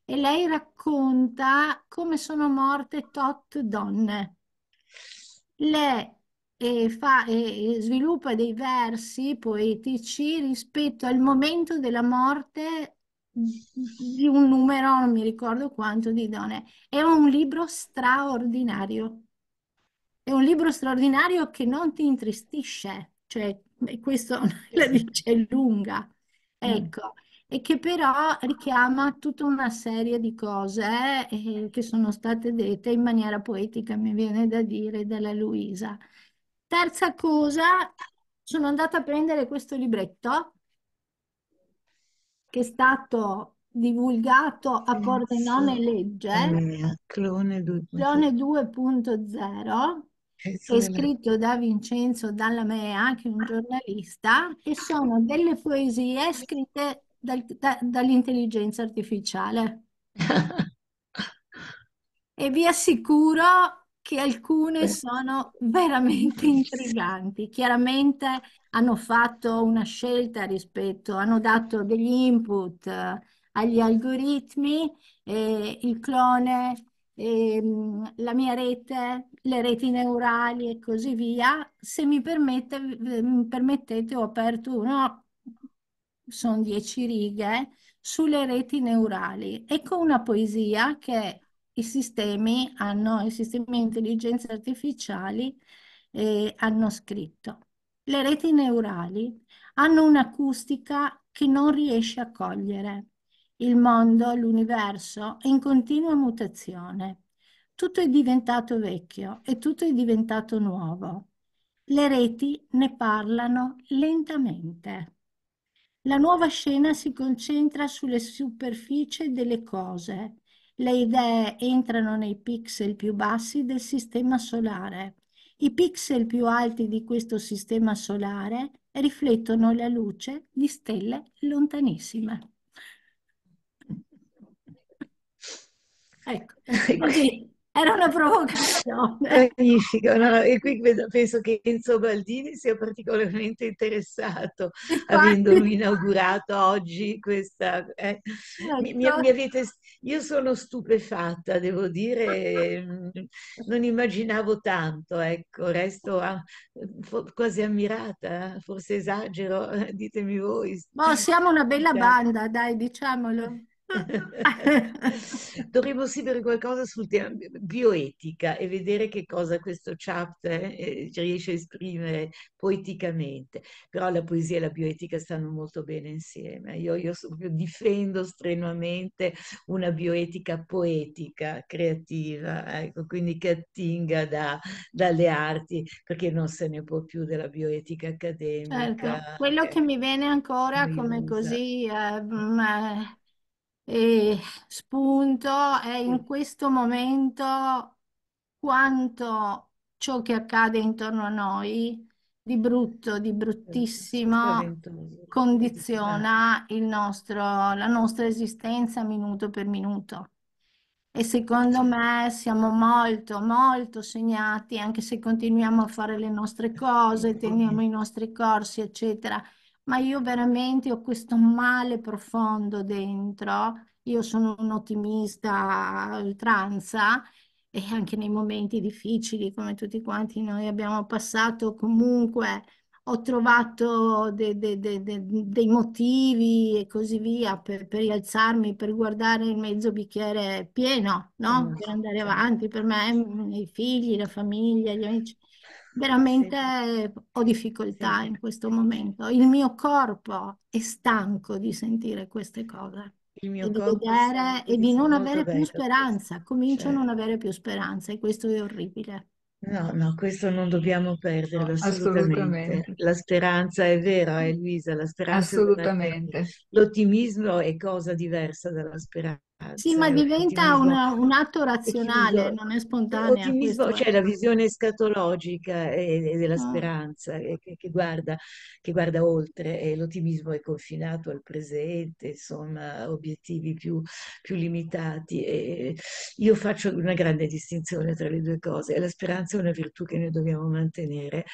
e lei racconta come sono morte tot donne. Le e, fa, e sviluppa dei versi poetici rispetto al momento della morte di un numero, non mi ricordo quanto, di donne. È un libro straordinario. È un libro straordinario che non ti intristisce, cioè questo la dice lunga. Mm. Ecco, e che però richiama tutta una serie di cose eh, che sono state dette in maniera poetica, mi viene da dire, dalla Luisa. Terza cosa, sono andata a prendere questo libretto che è stato divulgato a Pordenone Legge, eh, Clone 2.0, è scritto da Vincenzo Dallamea, che è un giornalista, e sono delle poesie scritte dal, da, dall'intelligenza artificiale. e vi assicuro che alcune sono veramente intriganti. Chiaramente hanno fatto una scelta rispetto, hanno dato degli input agli algoritmi, eh, il clone, eh, la mia rete, le reti neurali e così via. Se mi, permette, mi permettete, ho aperto uno sono dieci righe, sulle reti neurali. Ecco una poesia che i sistemi hanno, i sistemi di intelligenza artificiali eh, hanno scritto. Le reti neurali hanno un'acustica che non riesce a cogliere. Il mondo, l'universo è in continua mutazione. Tutto è diventato vecchio e tutto è diventato nuovo. Le reti ne parlano lentamente. La nuova scena si concentra sulle superfici delle cose. Le idee entrano nei pixel più bassi del sistema solare. I pixel più alti di questo sistema solare riflettono la luce di stelle lontanissime. Ecco, così era una provocazione. Magnifico, no? e qui penso che Enzo Baldini sia particolarmente interessato, Infatti... avendo inaugurato oggi questa... Eh. Mi, mi, mi avete... Io sono stupefatta, devo dire, mm, non immaginavo tanto, ecco, resto a... quasi ammirata, forse esagero, ditemi voi. Ma siamo una bella banda, dai, diciamolo. Dovremmo scrivere qualcosa sul tema bioetica e vedere che cosa questo chapter eh, riesce a esprimere poeticamente. Però la poesia e la bioetica stanno molto bene insieme. Io, io difendo strenuamente una bioetica poetica, creativa, ecco, quindi che attinga da, dalle arti, perché non se ne può più della bioetica accademica. Certo. Quello che mi viene ancora come così... Eh, e spunto è in questo momento quanto ciò che accade intorno a noi di brutto, di bruttissimo, condiziona il nostro, la nostra esistenza minuto per minuto. E secondo me siamo molto, molto segnati, anche se continuiamo a fare le nostre cose, teniamo i nostri corsi, eccetera ma io veramente ho questo male profondo dentro. Io sono un ottimista oltranza e anche nei momenti difficili, come tutti quanti noi abbiamo passato, comunque ho trovato de, de, de, dei motivi e così via per, per, rialzarmi, per guardare il mezzo bicchiere pieno, no? Per andare avanti, per me, i figli, la famiglia, gli amici. Veramente ho difficoltà in questo momento. Il mio corpo è stanco di sentire queste cose e di vedere e di non avere più speranza. Comincio a non certo. avere più speranza e questo è orribile. No, no, questo non dobbiamo perderlo assolutamente. assolutamente. La speranza è vera, eh, Luisa, la speranza assolutamente. L'ottimismo è cosa diversa dalla speranza. Sì, ma diventa una, un atto razionale, non è spontaneo. L'ottimismo, cioè la visione scatologica e, e della ah. speranza che, che, guarda, che, guarda, oltre e l'ottimismo è confinato al presente, insomma, obiettivi più, più limitati. E io faccio una grande distinzione tra le due cose. La speranza è una virtù che noi dobbiamo mantenere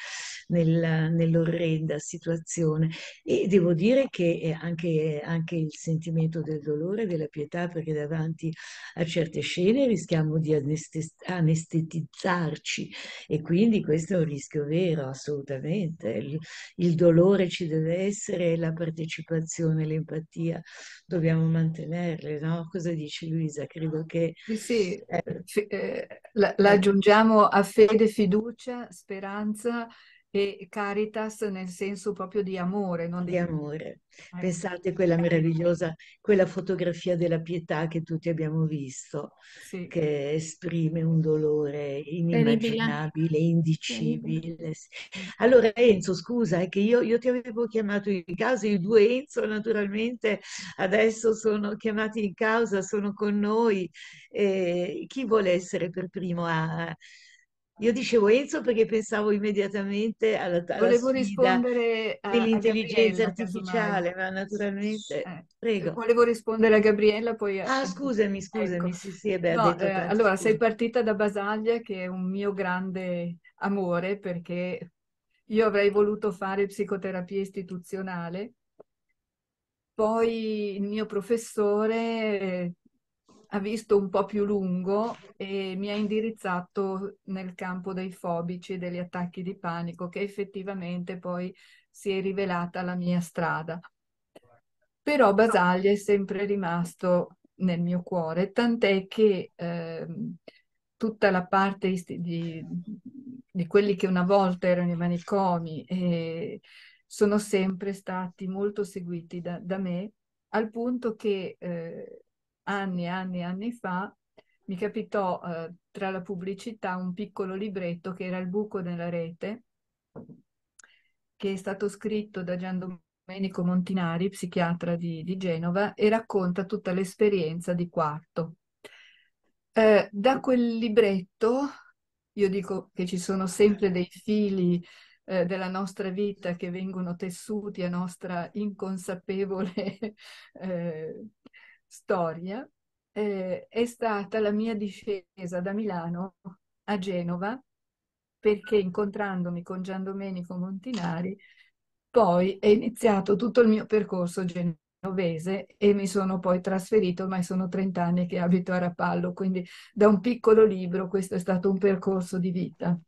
nella, nell'orrenda situazione e devo dire che anche, anche il sentimento del dolore, della pietà, perché davanti a certe scene rischiamo di anestetizzarci e quindi questo è un rischio vero, assolutamente. Il, il dolore ci deve essere, la partecipazione, l'empatia, dobbiamo mantenerle, no? Cosa dici Luisa? Credo che... Sì, sì. Eh, eh, la, la aggiungiamo a fede, fiducia, speranza e caritas nel senso proprio di amore, non di amore. Ecco. Pensate quella meravigliosa, quella fotografia della pietà che tutti abbiamo visto, Sì. che esprime un dolore inimmaginabile, indicibile. Allora Enzo, scusa, è che io, io ti avevo chiamato in causa, i due Enzo naturalmente adesso sono chiamati in causa, sono con noi. Eh, chi vuole essere per primo a io dicevo Enzo perché pensavo immediatamente alla, alla Volevo rispondere a dell'intelligenza artificiale, casomai. ma naturalmente... Eh, Prego. Volevo rispondere a Gabriella, poi... a- Ah, scusami, scusami, Ecco. sì, sì, beh, No, eh, allora sei partita da Basaglia, che è un mio grande amore, perché io avrei voluto fare psicoterapia istituzionale. Poi il mio professore eh, ha visto un po' più lungo e mi ha indirizzato nel campo dei fobici e degli attacchi di panico, che effettivamente poi si è rivelata la mia strada. Però Basaglia è sempre rimasto nel mio cuore, tant'è che ehm, tutta la parte di, di quelli che una volta erano i manicomi eh, sono sempre stati molto seguiti da, da me, al punto che eh, anni e anni e anni fa mi capitò eh, tra la pubblicità un piccolo libretto che era Il buco nella rete, che è stato scritto da Gian Domenico Montinari, psichiatra di, di Genova, e racconta tutta l'esperienza di Quarto. Eh, da quel libretto, io dico che ci sono sempre dei fili eh, della nostra vita che vengono tessuti a nostra inconsapevole eh, storia, eh, è stata la mia discesa da Milano a Genova perché incontrandomi con Gian Domenico Montinari poi è iniziato tutto il mio percorso genovese e mi sono poi trasferito, ormai sono 30 anni che abito a Rapallo, quindi da un piccolo libro questo è stato un percorso di vita.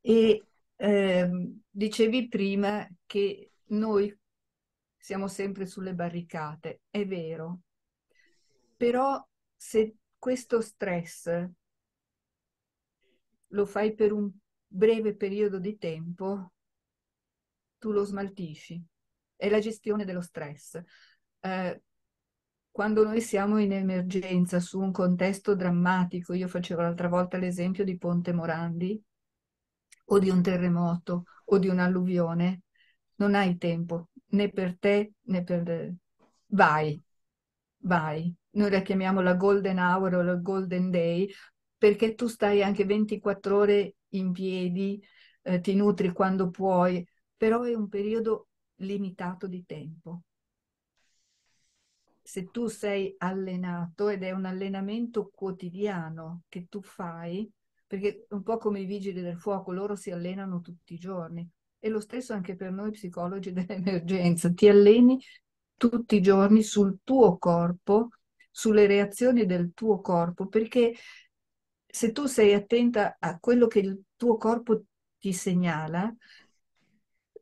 E ehm, dicevi prima che noi siamo sempre sulle barricate, è vero, però se questo stress lo fai per un breve periodo di tempo, tu lo smaltisci. È la gestione dello stress. Eh, quando noi siamo in emergenza su un contesto drammatico, io facevo l'altra volta l'esempio di Ponte Morandi, o di un terremoto, o di un'alluvione, non hai tempo né per te né per... Vai, vai. Noi la chiamiamo la golden hour o la golden day perché tu stai anche 24 ore in piedi, eh, ti nutri quando puoi, però è un periodo limitato di tempo. Se tu sei allenato ed è un allenamento quotidiano che tu fai, perché un po' come i vigili del fuoco, loro si allenano tutti i giorni. E lo stesso anche per noi psicologi dell'emergenza, ti alleni tutti i giorni sul tuo corpo, sulle reazioni del tuo corpo, perché se tu sei attenta a quello che il tuo corpo ti segnala,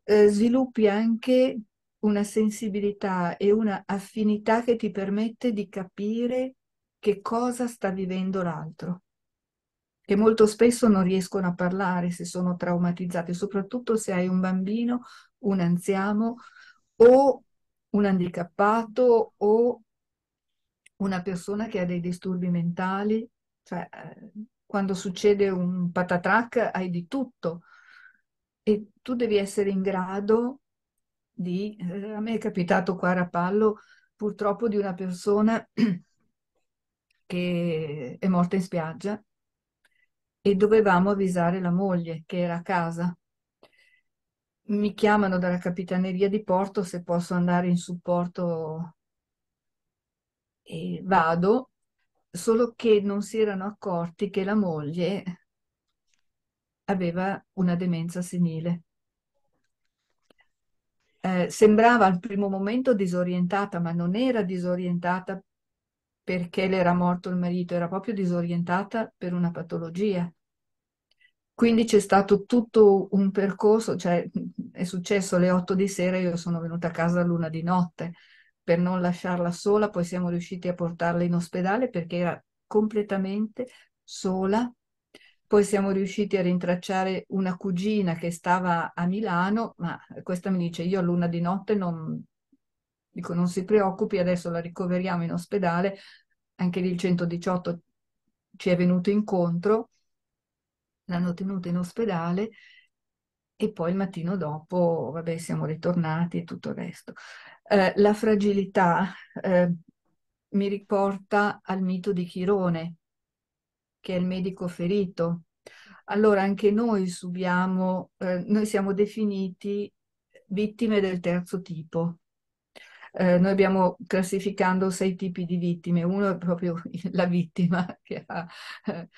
eh, sviluppi anche una sensibilità e una affinità che ti permette di capire che cosa sta vivendo l'altro, che molto spesso non riescono a parlare se sono traumatizzati, soprattutto se hai un bambino, un anziano o un handicappato o una persona che ha dei disturbi mentali, cioè eh, quando succede un patatrac hai di tutto e tu devi essere in grado di... Eh, a me è capitato qua a Rapallo purtroppo di una persona che è morta in spiaggia e dovevamo avvisare la moglie che era a casa. Mi chiamano dalla capitaneria di porto se posso andare in supporto e vado, solo che non si erano accorti che la moglie aveva una demenza senile. Eh, sembrava al primo momento disorientata, ma non era disorientata perché le era morto il marito, era proprio disorientata per una patologia. Quindi c'è stato tutto un percorso, cioè è successo alle 8 di sera, io sono venuta a casa a luna di notte per non lasciarla sola, poi siamo riusciti a portarla in ospedale perché era completamente sola, poi siamo riusciti a rintracciare una cugina che stava a Milano, ma questa mi dice io a luna di notte non, dico, non si preoccupi, adesso la ricoveriamo in ospedale, anche lì il 118 ci è venuto incontro, l'hanno tenuta in ospedale e poi il mattino dopo, vabbè, siamo ritornati e tutto il resto. Eh, la fragilità eh, mi riporta al mito di Chirone, che è il medico ferito. Allora anche noi subiamo, eh, noi siamo definiti vittime del terzo tipo. Eh, noi abbiamo classificando sei tipi di vittime, uno è proprio la vittima che ha, eh,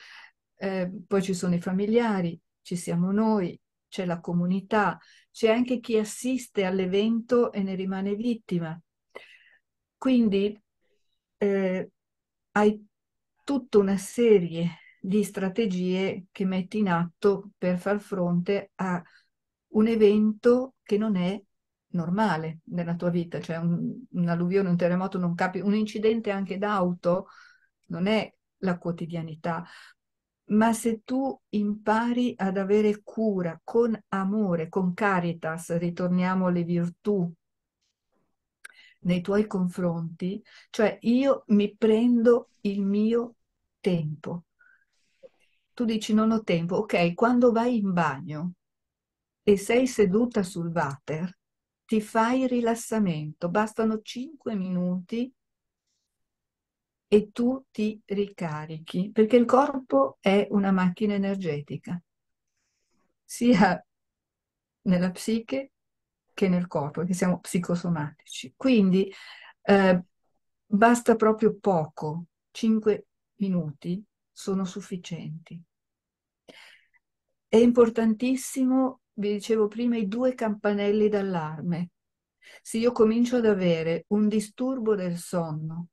eh, poi ci sono i familiari, ci siamo noi, c'è la comunità, c'è anche chi assiste all'evento e ne rimane vittima. Quindi eh, hai tutta una serie di strategie che metti in atto per far fronte a un evento che non è normale nella tua vita, cioè un, un'alluvione, un terremoto non capi, un incidente anche d'auto non è la quotidianità, ma se tu impari ad avere cura con amore, con caritas, ritorniamo alle virtù nei tuoi confronti, cioè io mi prendo il mio tempo. Tu dici non ho tempo, ok, quando vai in bagno e sei seduta sul water, ti fai rilassamento, bastano 5 minuti e tu ti ricarichi, perché il corpo è una macchina energetica, sia nella psiche che nel corpo, che siamo psicosomatici. Quindi eh, basta proprio poco, 5 minuti sono sufficienti. È importantissimo vi dicevo prima, i due campanelli d'allarme. Se io comincio ad avere un disturbo del sonno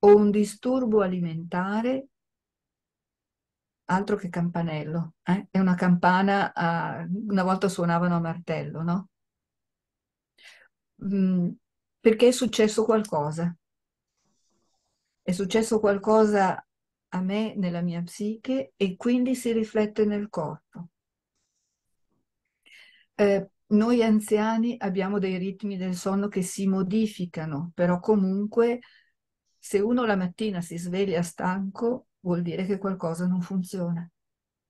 o un disturbo alimentare, altro che campanello, eh? è una campana, a... una volta suonavano a martello, no? Mm, perché è successo qualcosa. È successo qualcosa a me nella mia psiche e quindi si riflette nel corpo. Eh, noi anziani abbiamo dei ritmi del sonno che si modificano, però comunque se uno la mattina si sveglia stanco vuol dire che qualcosa non funziona,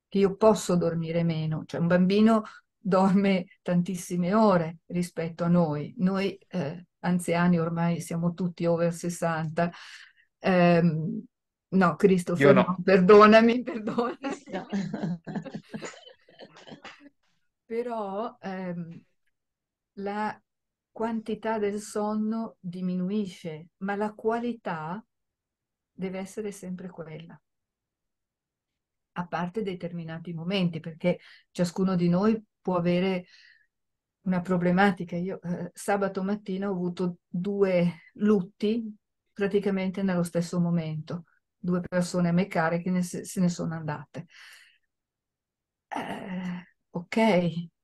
che io posso dormire meno, cioè un bambino dorme tantissime ore rispetto a noi, noi eh, anziani ormai siamo tutti over 60. Eh, no, Christopher, no. No, perdonami, perdonami. però ehm, la quantità del sonno diminuisce, ma la qualità deve essere sempre quella, a parte determinati momenti, perché ciascuno di noi può avere una problematica. Io eh, sabato mattina ho avuto due lutti praticamente nello stesso momento, due persone a me care che ne, se ne sono andate. Eh, ok,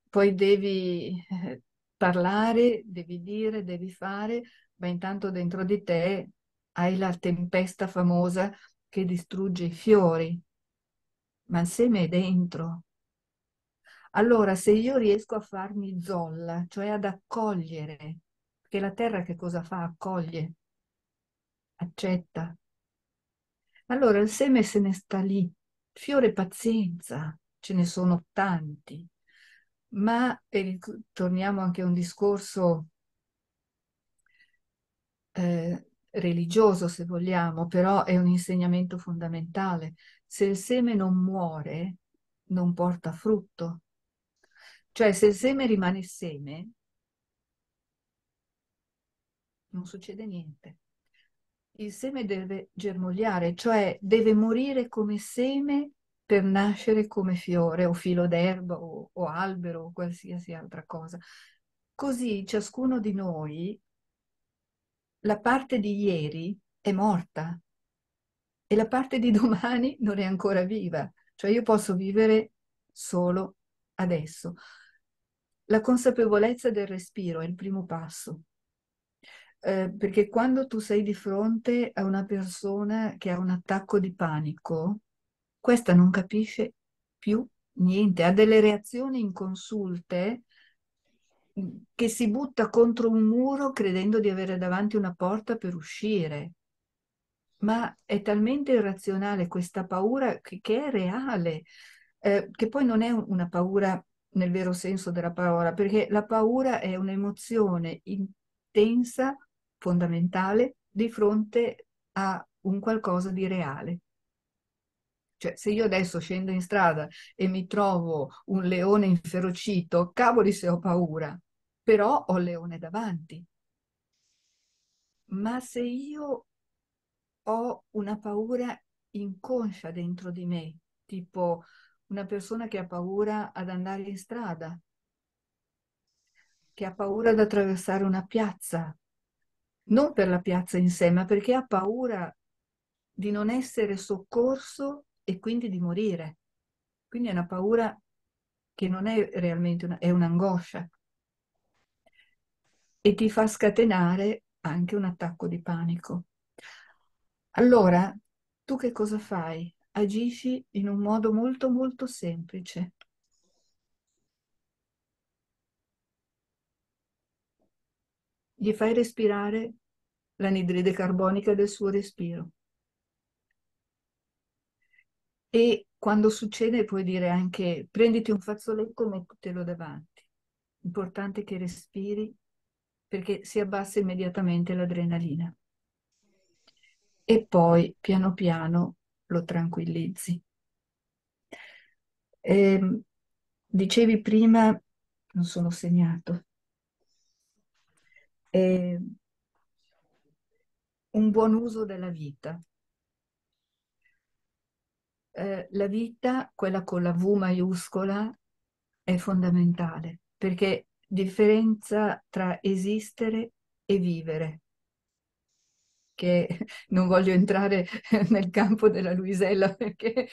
poi devi eh, parlare, devi dire, devi fare, ma intanto dentro di te hai la tempesta famosa che distrugge i fiori, ma il seme è dentro. Allora, se io riesco a farmi zolla, cioè ad accogliere, perché la terra che cosa fa? Accoglie, accetta. Allora il seme se ne sta lì, fiore pazienza, ce ne sono tanti, ma eh, torniamo anche a un discorso eh, religioso, se vogliamo, però è un insegnamento fondamentale. Se il seme non muore, non porta frutto. Cioè, se il seme rimane seme, non succede niente. Il seme deve germogliare, cioè deve morire come seme per nascere come fiore o filo d'erba o, o albero o qualsiasi altra cosa. Così ciascuno di noi, la parte di ieri è morta e la parte di domani non è ancora viva. Cioè io posso vivere solo adesso. La consapevolezza del respiro è il primo passo. Eh, perché quando tu sei di fronte a una persona che ha un attacco di panico, questa non capisce più niente, ha delle reazioni inconsulte che si butta contro un muro credendo di avere davanti una porta per uscire. Ma è talmente irrazionale questa paura che, che è reale, eh, che poi non è una paura nel vero senso della parola, perché la paura è un'emozione intensa, fondamentale, di fronte a un qualcosa di reale. Cioè, se io adesso scendo in strada e mi trovo un leone inferocito, cavoli se ho paura, però ho il leone davanti. Ma se io ho una paura inconscia dentro di me, tipo una persona che ha paura ad andare in strada, che ha paura ad attraversare una piazza, non per la piazza in sé, ma perché ha paura di non essere soccorso e quindi di morire. Quindi è una paura che non è realmente una, è un'angoscia e ti fa scatenare anche un attacco di panico. Allora, tu che cosa fai? Agisci in un modo molto molto semplice. Gli fai respirare l'anidride carbonica del suo respiro. E quando succede puoi dire anche prenditi un fazzoletto e mettilo davanti. Importante che respiri perché si abbassa immediatamente l'adrenalina. E poi piano piano lo tranquillizzi. Eh, dicevi prima, non sono segnato, eh, un buon uso della vita. Eh, la vita, quella con la V maiuscola, è fondamentale perché differenza tra esistere e vivere che non voglio entrare nel campo della Luisella perché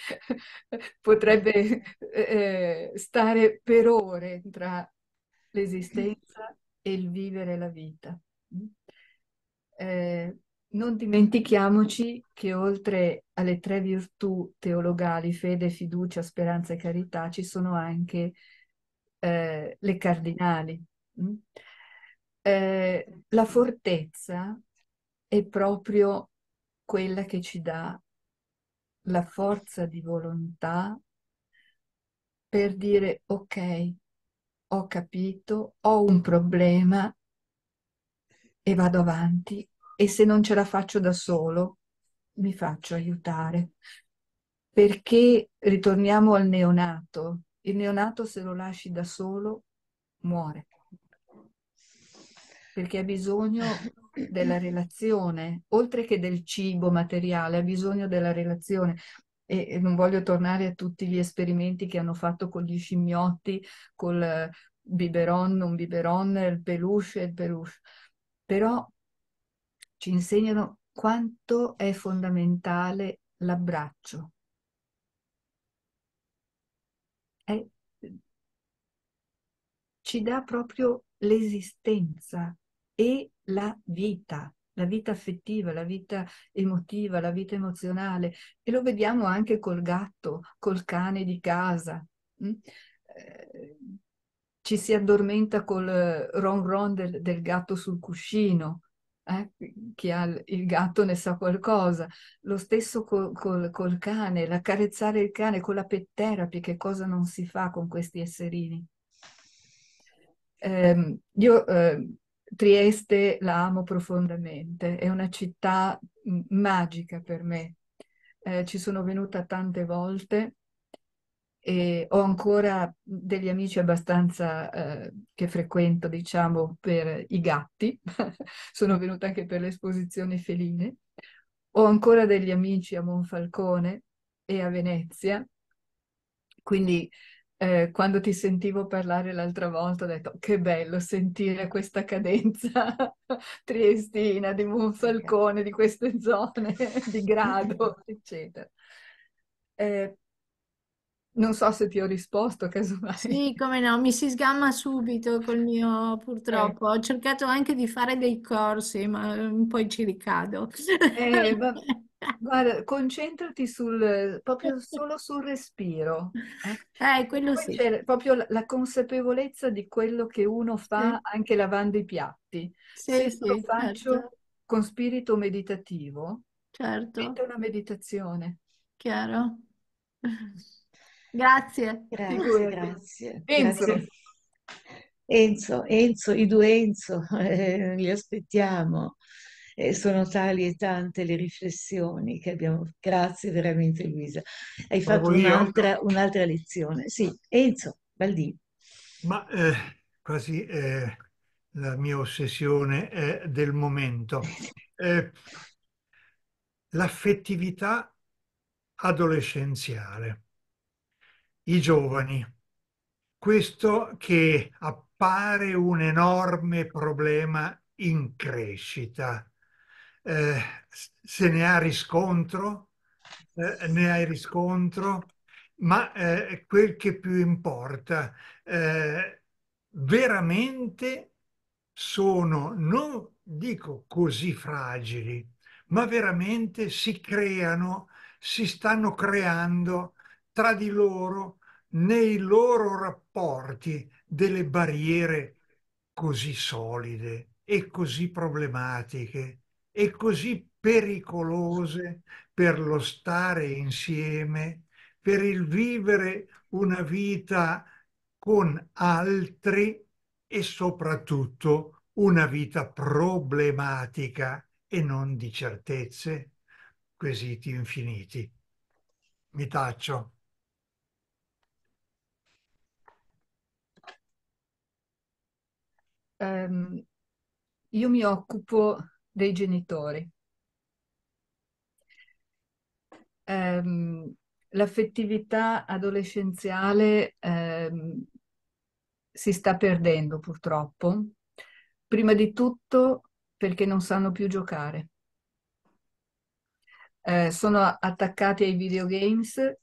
potrebbe eh, stare per ore tra l'esistenza e il vivere la vita. Eh, non dimentichiamoci che oltre alle tre virtù teologali, fede, fiducia, speranza e carità, ci sono anche eh, le cardinali. Eh, la fortezza è proprio quella che ci dà la forza di volontà per dire ok, ho capito, ho un problema e vado avanti e se non ce la faccio da solo mi faccio aiutare. Perché ritorniamo al neonato. Il neonato se lo lasci da solo muore. Perché ha bisogno della relazione, oltre che del cibo materiale, ha bisogno della relazione. E, non voglio tornare a tutti gli esperimenti che hanno fatto con gli scimmiotti, col biberon, non biberon, il peluche il peluche. Però ci insegnano quanto è fondamentale l'abbraccio. È, ci dà proprio l'esistenza e la vita, la vita affettiva, la vita emotiva, la vita emozionale e lo vediamo anche col gatto, col cane di casa. Mm? Eh, ci si addormenta col ron ron del, del gatto sul cuscino. Eh? Chi ha il gatto ne sa qualcosa. Lo stesso col, col, col cane, l'accarezzare il cane con la pet therapy, che cosa non si fa con questi esserini. Eh, io eh, Trieste la amo profondamente, è una città magica per me. Eh, ci sono venuta tante volte e ho ancora degli amici abbastanza eh, che frequento, diciamo, per i gatti. sono venuta anche per le esposizioni feline. Ho ancora degli amici a Monfalcone e a Venezia. Quindi eh, quando ti sentivo parlare l'altra volta ho detto che bello sentire questa cadenza triestina di Monfalcone, di queste zone di grado, eccetera. Eh, non so se ti ho risposto, casomai. Sì, come no, mi si sgamma subito col mio, purtroppo. Ho cercato anche di fare dei corsi, ma un po' ci ricado. Eh, va- Guarda, concentrati sul, proprio solo sul respiro. Eh, quello Poi sì. c'è proprio la, la consapevolezza di quello che uno fa Sì. anche lavando i piatti. Sì, Se sì, lo faccio certo, con spirito meditativo, certo, diventa una meditazione. chiaro. Grazie. Grazie, grazie, Enzo. grazie. Enzo, Enzo, i due Enzo, eh, li aspettiamo. Eh, sono tali e tante le riflessioni che abbiamo. Grazie veramente Luisa. Hai fatto un'altra un'altra lezione. Sì, Enzo, Baldini. Ma eh, quasi eh, la mia ossessione è del momento. Eh, l'affettività adolescenziale, i giovani, questo che appare un enorme problema in crescita. Eh, se ne ha riscontro, eh, ne hai riscontro, ma eh, quel che più importa, eh, veramente sono, non dico così fragili, ma veramente si creano, si stanno creando tra di loro, nei loro rapporti, delle barriere così solide e così problematiche e così pericolose per lo stare insieme, per il vivere una vita con altri e soprattutto una vita problematica e non di certezze, quesiti infiniti. Mi taccio. Ehm, io mi occupo dei genitori. Ehm, l'affettività adolescenziale ehm, si sta perdendo purtroppo, prima di tutto perché non sanno più giocare. Eh, sono attaccati ai videogames, eh,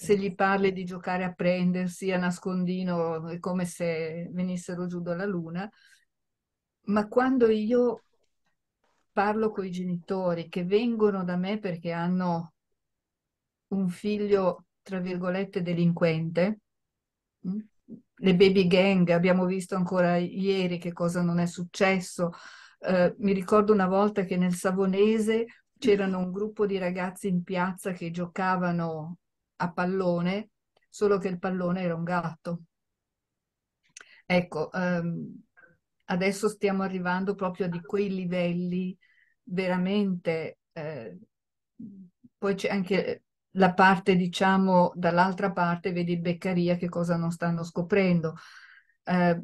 se gli parli di giocare a prendersi a nascondino è come se venissero giù dalla luna, ma quando io parlo con i genitori che vengono da me perché hanno un figlio, tra virgolette, delinquente, mm, le baby gang, abbiamo visto ancora ieri che cosa non è successo. Eh, mi ricordo una volta che nel Savonese c'erano un gruppo di ragazzi in piazza che giocavano a pallone, solo che il pallone era un gatto. Ecco, ehm, adesso stiamo arrivando proprio a quei livelli veramente. Eh, poi c'è anche la parte, diciamo, dall'altra parte, vedi Beccaria che cosa non stanno scoprendo. Eh,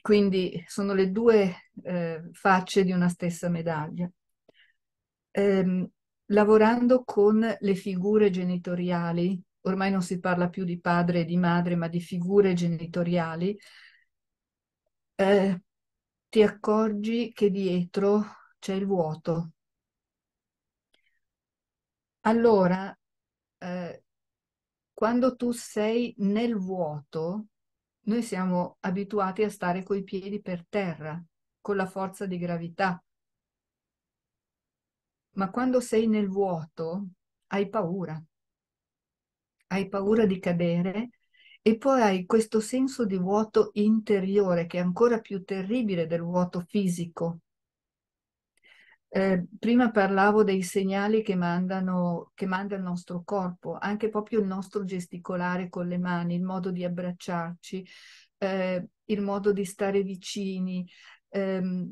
quindi sono le due eh, facce di una stessa medaglia. Ehm, lavorando con le figure genitoriali, ormai non si parla più di padre e di madre, ma di figure genitoriali, eh, ti accorgi che dietro c'è il vuoto. Allora, eh, quando tu sei nel vuoto, noi siamo abituati a stare coi piedi per terra, con la forza di gravità. Ma quando sei nel vuoto, hai paura. Hai paura di cadere e poi hai questo senso di vuoto interiore che è ancora più terribile del vuoto fisico. Eh, prima parlavo dei segnali che, mandano, che manda il nostro corpo, anche proprio il nostro gesticolare con le mani, il modo di abbracciarci, eh, il modo di stare vicini. Eh,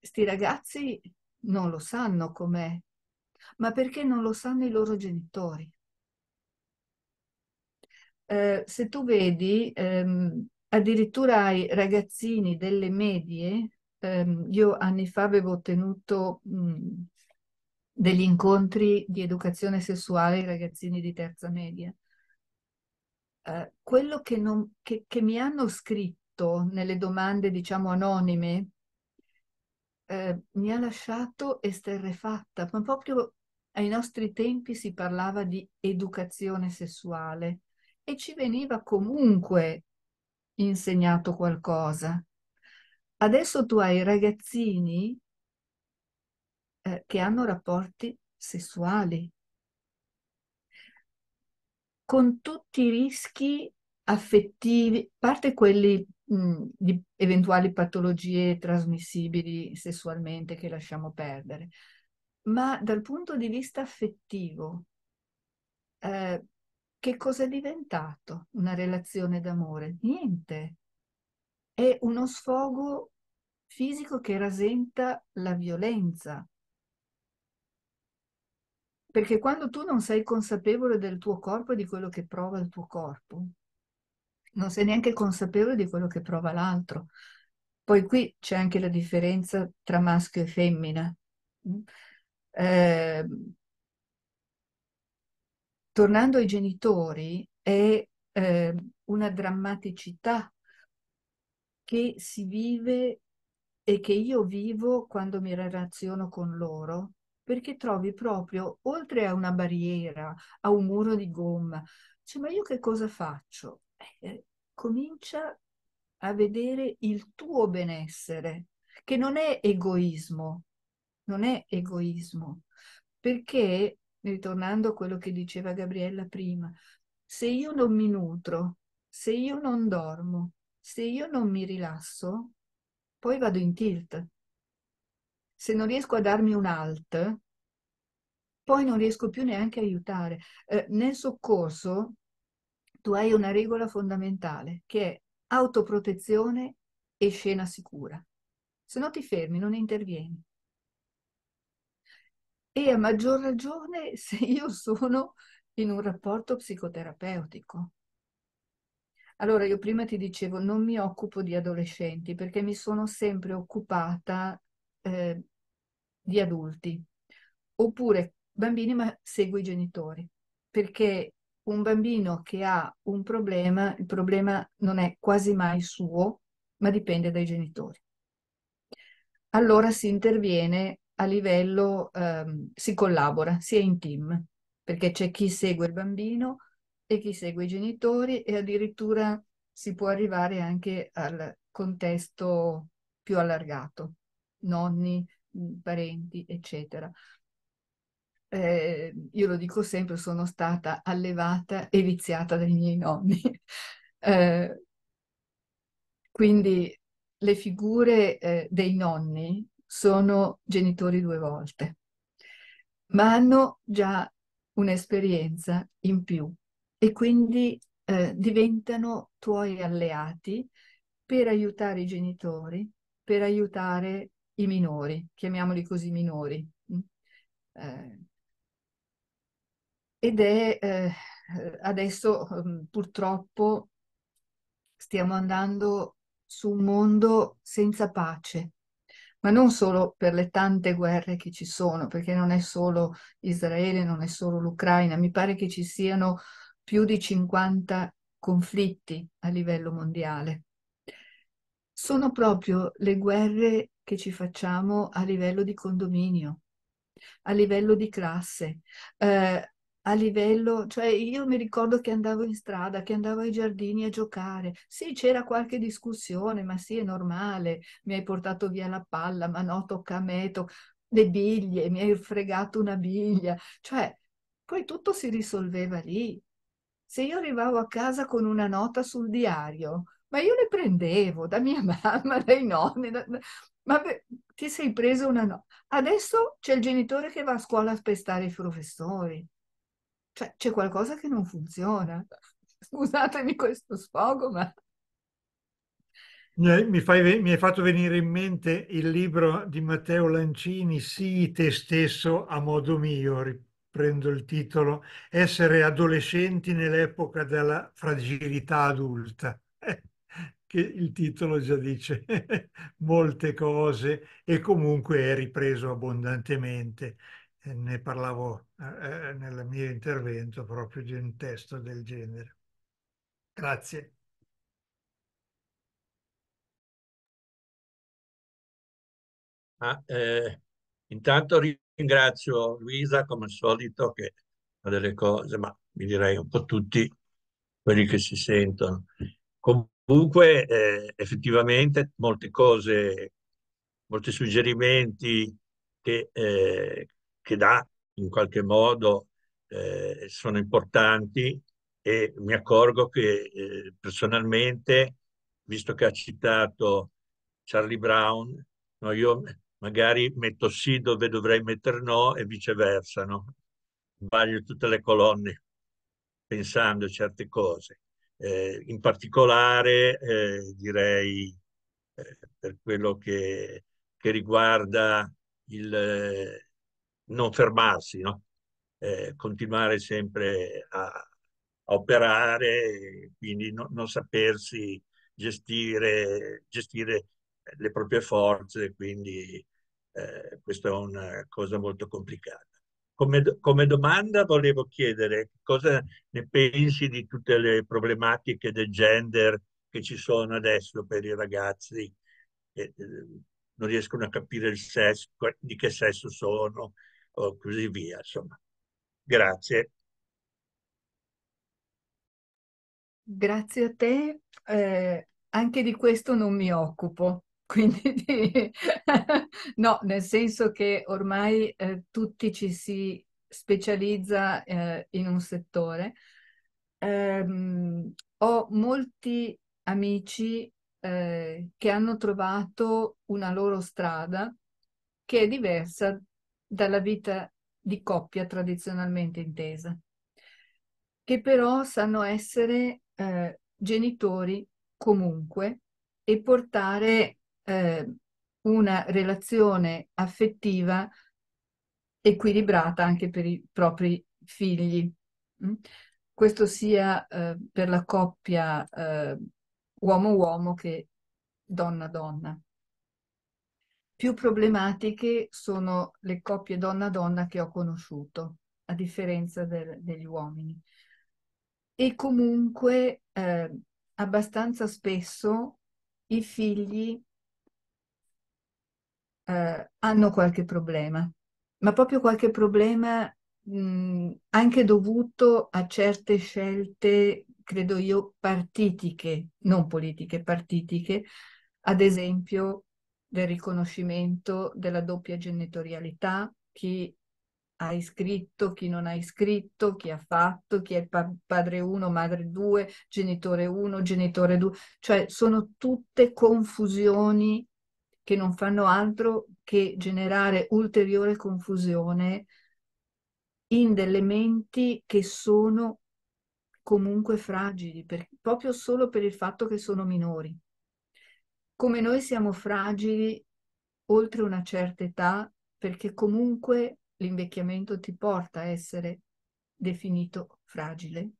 sti ragazzi non lo sanno com'è, ma perché non lo sanno i loro genitori. Eh, se tu vedi, ehm, addirittura ai ragazzini delle medie, ehm, io anni fa avevo ottenuto mh, degli incontri di educazione sessuale ai ragazzini di terza media. Eh, quello che, non, che, che mi hanno scritto nelle domande, diciamo, anonime, eh, mi ha lasciato esterrefatta, ma proprio ai nostri tempi si parlava di educazione sessuale e ci veniva comunque insegnato qualcosa. Adesso tu hai ragazzini eh, che hanno rapporti sessuali, con tutti i rischi affettivi, parte quelli mh, di eventuali patologie trasmissibili sessualmente che lasciamo perdere, ma dal punto di vista affettivo, eh, che cosa è diventato una relazione d'amore? Niente. È uno sfogo fisico che rasenta la violenza. Perché quando tu non sei consapevole del tuo corpo e di quello che prova il tuo corpo, non sei neanche consapevole di quello che prova l'altro. Poi qui c'è anche la differenza tra maschio e femmina. Eh, tornando ai genitori, è eh, una drammaticità che si vive e che io vivo quando mi relaziono con loro, perché trovi proprio, oltre a una barriera, a un muro di gomma, cioè, ma io che cosa faccio? Eh, comincia a vedere il tuo benessere, che non è egoismo, non è egoismo, perché, ritornando a quello che diceva Gabriella prima, se io non mi nutro, se io non dormo, se io non mi rilasso, poi vado in tilt. Se non riesco a darmi un alt, poi non riesco più neanche a aiutare. Eh, nel soccorso tu hai una regola fondamentale che è autoprotezione e scena sicura. Se no ti fermi, non intervieni. E a maggior ragione se io sono in un rapporto psicoterapeutico. Allora, io prima ti dicevo, non mi occupo di adolescenti perché mi sono sempre occupata eh, di adulti, oppure bambini, ma seguo i genitori, perché un bambino che ha un problema, il problema non è quasi mai suo, ma dipende dai genitori. Allora si interviene a livello, ehm, si collabora, sia in team, perché c'è chi segue il bambino, e chi segue i genitori e addirittura si può arrivare anche al contesto più allargato, nonni, parenti, eccetera. Eh, io lo dico sempre, sono stata allevata e viziata dai miei nonni. eh, quindi le figure eh, dei nonni sono genitori due volte, ma hanno già un'esperienza in più e quindi eh, diventano tuoi alleati per aiutare i genitori, per aiutare i minori, chiamiamoli così minori. Eh, ed è eh, adesso mm, purtroppo stiamo andando su un mondo senza pace, ma non solo per le tante guerre che ci sono, perché non è solo Israele, non è solo l'Ucraina, mi pare che ci siano più di 50 conflitti a livello mondiale. Sono proprio le guerre che ci facciamo a livello di condominio, a livello di classe, eh, a livello, cioè io mi ricordo che andavo in strada, che andavo ai giardini a giocare. Sì, c'era qualche discussione, ma sì, è normale, mi hai portato via la palla, ma no, tocca a me, to- le biglie, mi hai fregato una biglia. Cioè, poi tutto si risolveva lì. Se io arrivavo a casa con una nota sul diario, ma io le prendevo da mia mamma, dai nonni, da, ma beh, ti sei preso una nota. Adesso c'è il genitore che va a scuola a spestare i professori. Cioè, c'è qualcosa che non funziona. Scusatemi questo sfogo, ma... Mi, fai, mi, hai fatto venire in mente il libro di Matteo Lancini, Sii te stesso a modo mio, prendo il titolo, essere adolescenti nell'epoca della fragilità adulta, che il titolo già dice molte cose e comunque è ripreso abbondantemente. Ne parlavo eh, nel mio intervento proprio di un testo del genere. Grazie. Ah, eh, intanto Ringrazio Luisa come al solito che fa delle cose, ma mi direi un po' tutti quelli che si sentono. Comunque, eh, effettivamente, molte cose, molti suggerimenti che, eh, che dà in qualche modo eh, sono importanti e mi accorgo che eh, personalmente, visto che ha citato Charlie Brown, no, io magari metto sì dove dovrei mettere no e viceversa, no? Sbaglio tutte le colonne pensando certe cose. Eh, in particolare eh, direi eh, per quello che, che riguarda il eh, non fermarsi, no? Eh, continuare sempre a, a operare, quindi no, non sapersi gestire, gestire le proprie forze, quindi eh, questa è una cosa molto complicata. Come, come, domanda volevo chiedere cosa ne pensi di tutte le problematiche del gender che ci sono adesso per i ragazzi che eh, non riescono a capire il sesso, di che sesso sono o così via. Insomma. Grazie. Grazie a te. Eh, anche di questo non mi occupo. Quindi no, nel senso che ormai eh, tutti ci si specializza eh, in un settore. Um, ho molti amici eh, che hanno trovato una loro strada che è diversa dalla vita di coppia tradizionalmente intesa, che però sanno essere eh, genitori comunque e portare eh, una relazione affettiva equilibrata anche per i propri figli. Mm? Questo sia eh, per la coppia eh, uomo-uomo che donna-donna. Più problematiche sono le coppie donna-donna che ho conosciuto, a differenza del, degli uomini. E comunque eh, abbastanza spesso i figli eh, hanno qualche problema, ma proprio qualche problema mh, anche dovuto a certe scelte, credo io, partitiche, non politiche, partitiche, ad esempio del riconoscimento della doppia genitorialità, chi ha iscritto, chi non ha iscritto, chi ha fatto, chi è pa padre 1, madre 2, genitore 1, genitore 2, cioè sono tutte confusioni che non fanno altro che generare ulteriore confusione in delle menti che sono comunque fragili, per, proprio solo per il fatto che sono minori. Come noi siamo fragili oltre una certa età, perché comunque l'invecchiamento ti porta a essere definito fragile.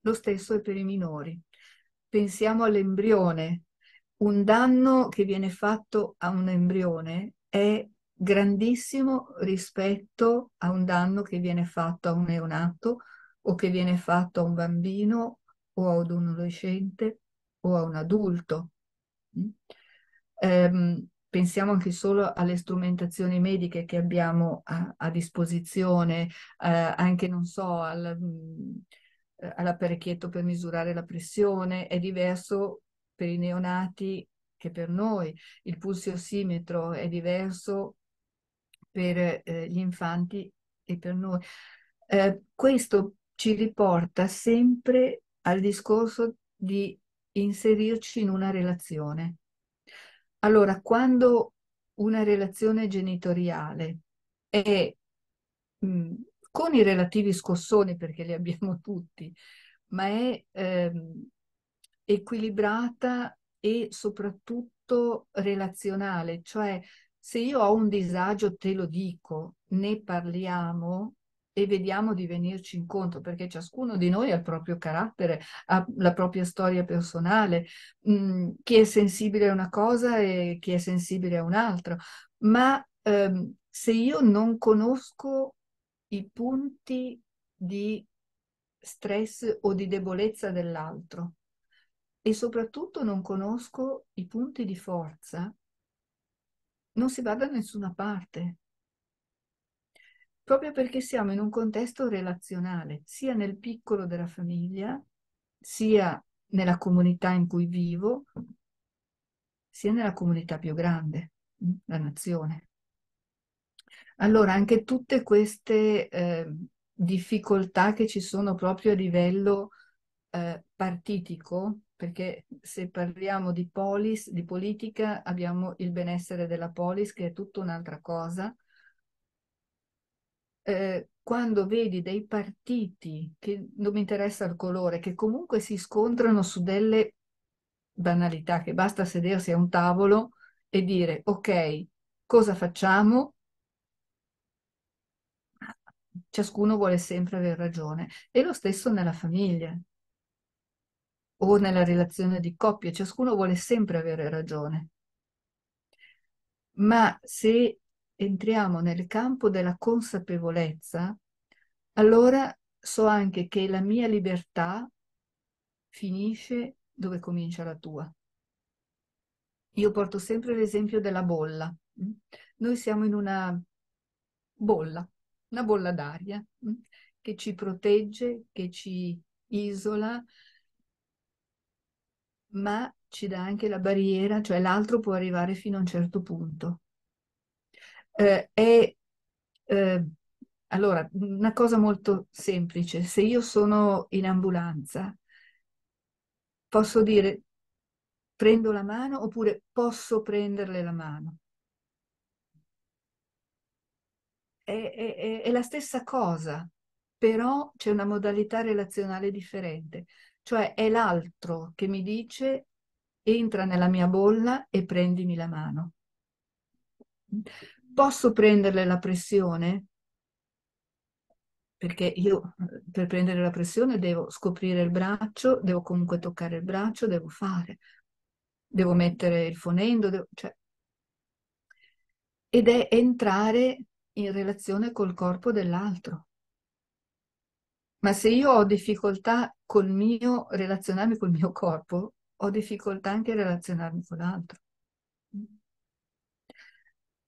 Lo stesso è per i minori. Pensiamo all'embrione un danno che viene fatto a un embrione è grandissimo rispetto a un danno che viene fatto a un neonato o che viene fatto a un bambino o ad un adolescente o a un adulto. Um, pensiamo anche solo alle strumentazioni mediche che abbiamo a, a disposizione, eh, anche, non so, al, mm, all'apparecchietto per misurare la pressione, è diverso per i neonati che per noi. Il pulsiossimetro è diverso per eh, gli infanti e per noi. Eh, questo ci riporta sempre al discorso di inserirci in una relazione. Allora, quando una relazione genitoriale è mh, mm, con i relativi scossoni, perché li abbiamo tutti, ma è ehm, equilibrata e soprattutto relazionale, cioè se io ho un disagio te lo dico, ne parliamo e vediamo di venirci incontro, perché ciascuno di noi ha il proprio carattere, ha la propria storia personale, mm, chi è sensibile a una cosa e chi è sensibile a un'altra, ma ehm, se io non conosco i punti di stress o di debolezza dell'altro, e soprattutto non conosco i punti di forza, non si va da nessuna parte. Proprio perché siamo in un contesto relazionale, sia nel piccolo della famiglia, sia nella comunità in cui vivo, sia nella comunità più grande, mm, la nazione. Allora, anche tutte queste eh, difficoltà che ci sono proprio a livello eh, partitico, perché se parliamo di polis, di politica, abbiamo il benessere della polis, che è tutta un'altra cosa. Eh, quando vedi dei partiti che non mi interessa il colore, che comunque si scontrano su delle banalità, che basta sedersi a un tavolo e dire ok, cosa facciamo? Ciascuno vuole sempre avere ragione. E lo stesso nella famiglia o nella relazione di coppia, ciascuno vuole sempre avere ragione. Ma se entriamo nel campo della consapevolezza, allora so anche che la mia libertà finisce dove comincia la tua. Io porto sempre l'esempio della bolla. Noi siamo in una bolla, una bolla d'aria che ci protegge, che ci isola, ma ci dà anche la barriera, cioè l'altro può arrivare fino a un certo punto. Eh, è, eh, allora, una cosa molto semplice, se io sono in ambulanza, posso dire prendo la mano oppure posso prenderle la mano. È, è, è la stessa cosa, però c'è una modalità relazionale differente. Cioè è l'altro che mi dice entra nella mia bolla e prendimi la mano. Posso prenderle la pressione? Perché io per prendere la pressione devo scoprire il braccio, devo comunque toccare il braccio, devo fare, devo mettere il fonendo, devo, cioè... ed è entrare in relazione col corpo dell'altro. Ma se io ho difficoltà col mio relazionarmi col mio corpo, ho difficoltà anche a relazionarmi con l'altro.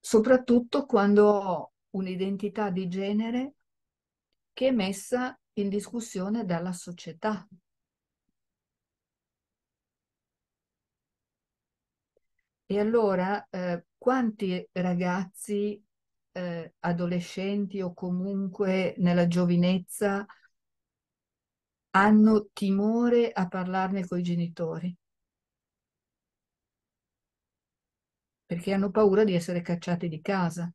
Soprattutto quando ho un'identità di genere che è messa in discussione dalla società. E allora, eh, quanti ragazzi, eh, adolescenti o comunque nella giovinezza hanno timore a parlarne con i genitori? Perché hanno paura di essere cacciati di casa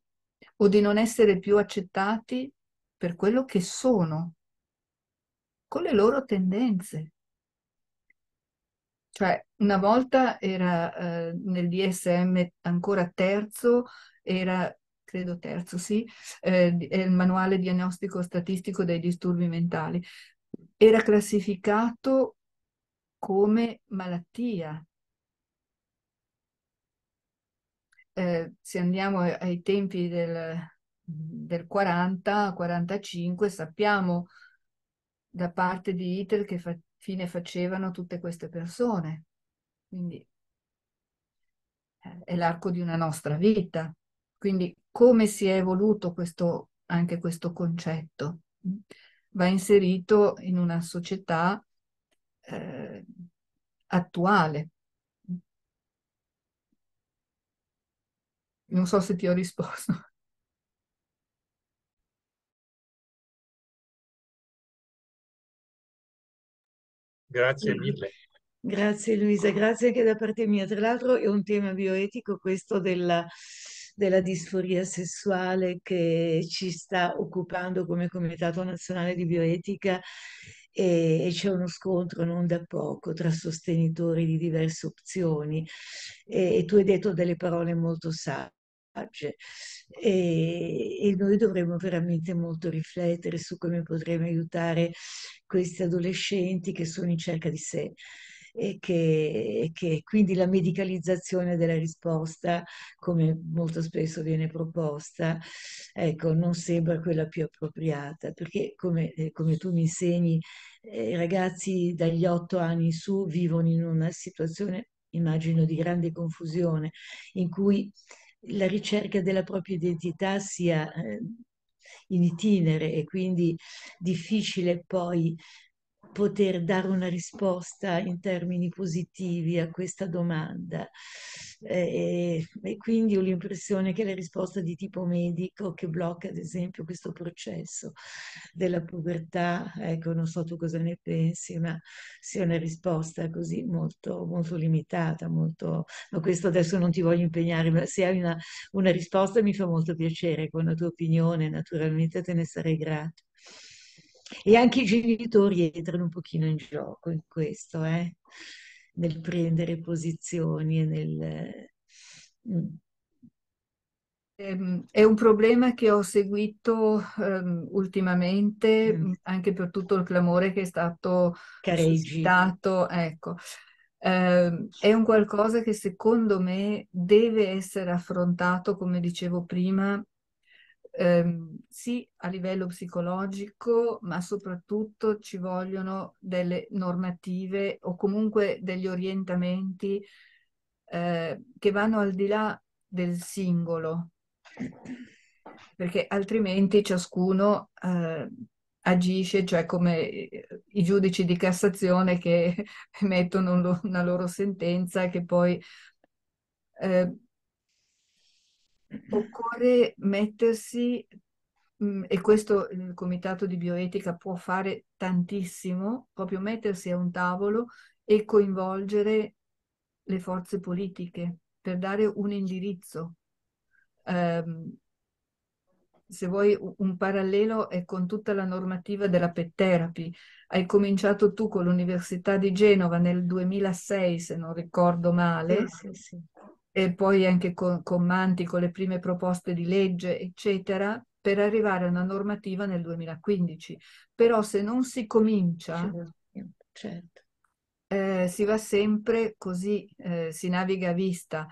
o di non essere più accettati per quello che sono, con le loro tendenze. Cioè, una volta era eh, nel DSM ancora terzo, era, credo terzo, sì, eh, il manuale diagnostico statistico dei disturbi mentali. Era classificato come malattia. Eh, se andiamo ai tempi del, del 40-45 sappiamo da parte di Hitler che fa fine facevano tutte queste persone. Quindi eh, è l'arco di una nostra vita. Quindi come si è evoluto questo, anche questo concetto? Va inserito in una società eh, attuale. Non so se ti ho risposto. Grazie mille. Grazie Luisa, grazie anche da parte mia. Tra l'altro è un tema bioetico questo della, della disforia sessuale che ci sta occupando come Comitato Nazionale di Bioetica e, e c'è uno scontro non da poco tra sostenitori di diverse opzioni e, e tu hai detto delle parole molto sagge e, e, noi dovremmo veramente molto riflettere su come potremmo aiutare questi adolescenti che sono in cerca di sé e che, che, quindi la medicalizzazione della risposta, come molto spesso viene proposta, ecco, non sembra quella più appropriata, perché come, eh, come tu mi insegni, eh, i ragazzi dagli otto anni in su vivono in una situazione, immagino, di grande confusione, in cui la ricerca della propria identità sia eh, in itinere e quindi difficile poi poter dare una risposta in termini positivi a questa domanda. Eh, e quindi ho l'impressione che la risposta di tipo medico che blocca ad esempio questo processo della povertà, ecco non so tu cosa ne pensi, ma sia una risposta così molto, molto limitata, molto... ma questo adesso non ti voglio impegnare, ma se hai una, una risposta mi fa molto piacere, con la tua opinione naturalmente te ne sarei grata. E anche i genitori entrano un pochino in gioco in questo, eh? nel prendere posizioni e nel... Mm. Ehm, è un problema che ho seguito um, ultimamente, mm. anche per tutto il clamore che è stato suscitato. Ecco. Uh, è un qualcosa che secondo me deve essere affrontato, come dicevo prima, ehm, sì a livello psicologico, ma soprattutto ci vogliono delle normative o comunque degli orientamenti eh, che vanno al di là del singolo, perché altrimenti ciascuno eh, agisce, cioè come i giudici di Cassazione che emettono una loro sentenza che poi eh, occorre mettersi, mm, e questo il Comitato di Bioetica può fare tantissimo, proprio mettersi a un tavolo e coinvolgere le forze politiche per dare un indirizzo. Um, se vuoi un parallelo è con tutta la normativa della pet therapy. Hai cominciato tu con l'Università di Genova nel 2006, se non ricordo male, sì, sì, sì e poi anche con, con Manti, con le prime proposte di legge, eccetera, per arrivare a una normativa nel 2015. Però se non si comincia, certo. eh, si va sempre così, eh, si naviga a vista,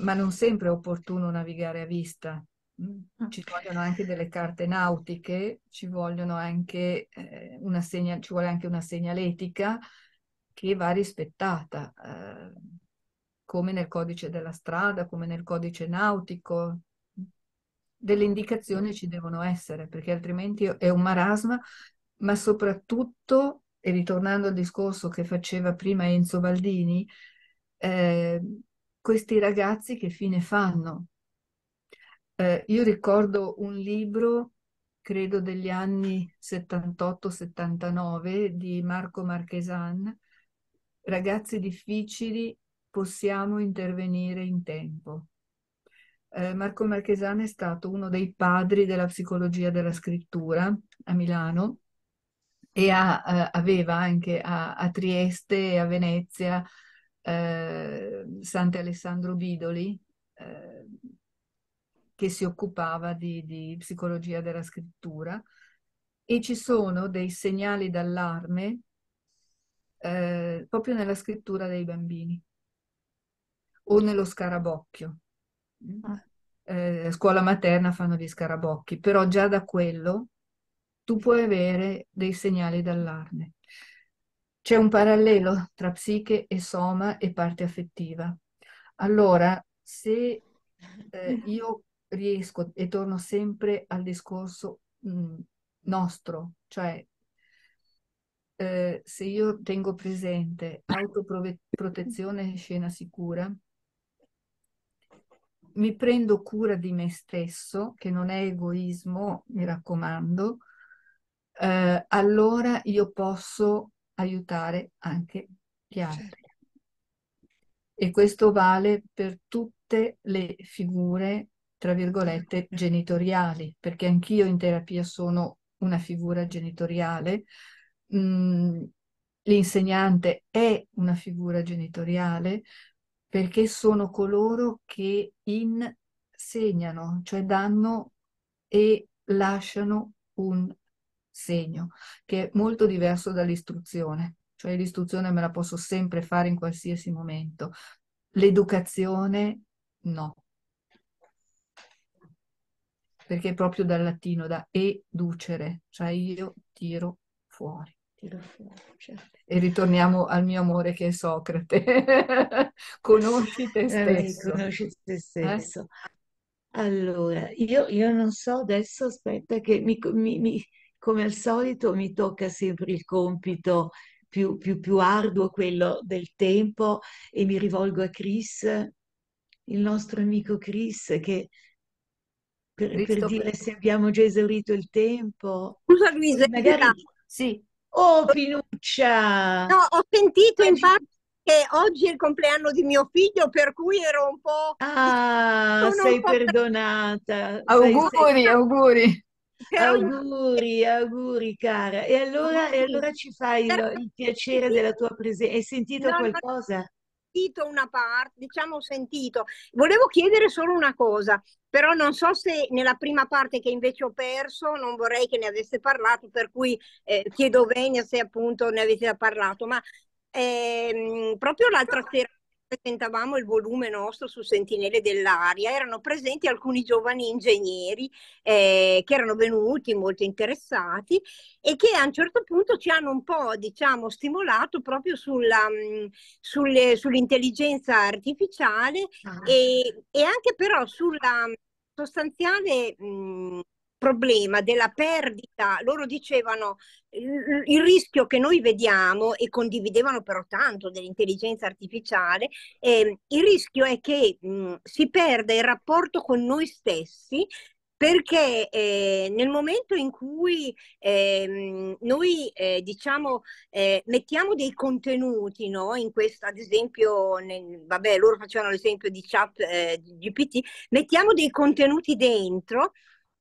ma non sempre è opportuno navigare a vista. Mm, ah. Ci vogliono anche delle carte nautiche, ci, vogliono anche, eh, una segna, ci vuole anche una segnaletica che va rispettata. Come nel codice della strada, come nel codice nautico. Delle indicazioni ci devono essere, perché altrimenti è un marasma, ma soprattutto, e ritornando al discorso che faceva prima Enzo Baldini, eh, questi ragazzi che fine fanno? Eh, io ricordo un libro, credo degli anni 78-79, di Marco Marchesan, Ragazzi difficili possiamo intervenire in tempo. Eh, Marco Marchesano è stato uno dei padri della psicologia della scrittura a Milano e ha, eh, aveva anche a, a, Trieste e a Venezia eh, Sant'Alessandro Bidoli eh, che si occupava di, di psicologia della scrittura e ci sono dei segnali d'allarme eh, proprio nella scrittura dei bambini o nello scarabocchio. Ah. Eh, scuola materna fanno gli scarabocchi, però già da quello tu puoi avere dei segnali d'allarme. C'è un parallelo tra psiche e soma e parte affettiva. Allora, se eh, io riesco, e torno sempre al discorso mh, mm, nostro, cioè eh, se io tengo presente autoprotezione e scena sicura, mi prendo cura di me stesso, che non è egoismo, mi raccomando, eh, allora io posso aiutare anche gli altri. Certo. E questo vale per tutte le figure, tra virgolette, genitoriali, perché anch'io in terapia sono una figura genitoriale. Mm, l'insegnante è una figura genitoriale, perché sono coloro che insegnano, cioè danno e lasciano un segno, che è molto diverso dall'istruzione. Cioè l'istruzione me la posso sempre fare in qualsiasi momento. L'educazione no. Perché è proprio dal latino, da educere, cioè io tiro fuori. E ritorniamo al mio amore che è Socrate. conosci te stesso. Eh, conosci te stesso. Eh? Allora, io, io, non so adesso, aspetta che mi, mi, mi, come al solito mi tocca sempre il compito più, più, più arduo, quello del tempo, e mi rivolgo a Chris, il nostro amico Chris, che per, per dire se abbiamo già esaurito il tempo. Scusa Luisa, magari... sì. Oh, Pinuccia! No, ho sentito in parte che oggi è il compleanno di mio figlio, per cui ero un po'... Ah, sei po perdonata. Auguri, sei... auguri. Auguri, auguri cara. E allora, e allora ci fai il, il, piacere della tua presenza. Hai sentito no, qualcosa? Sentito una parte, diciamo sentito. Volevo chiedere solo una cosa, però non so se nella prima parte che invece ho perso, non vorrei che ne avesse parlato, per cui eh, chiedo Venia se appunto ne avete parlato, ma ehm, proprio l'altra sera presentavamo il volume nostro su Sentinelle dell'Aria, erano presenti alcuni giovani ingegneri eh, che erano venuti molto interessati e che a un certo punto ci hanno un po' diciamo, stimolato proprio sulla, mh, sulle, sull'intelligenza artificiale ah. e, e, anche però sulla sostanziale mh, problema della perdita, loro dicevano il, rischio che noi vediamo e condividevano però tanto dell'intelligenza artificiale, eh, il rischio è che mh, si perda il rapporto con noi stessi perché eh, nel momento in cui eh, noi eh, diciamo eh, mettiamo dei contenuti no? in questa ad esempio nel, vabbè loro facevano l'esempio di chat eh, GPT mettiamo dei contenuti dentro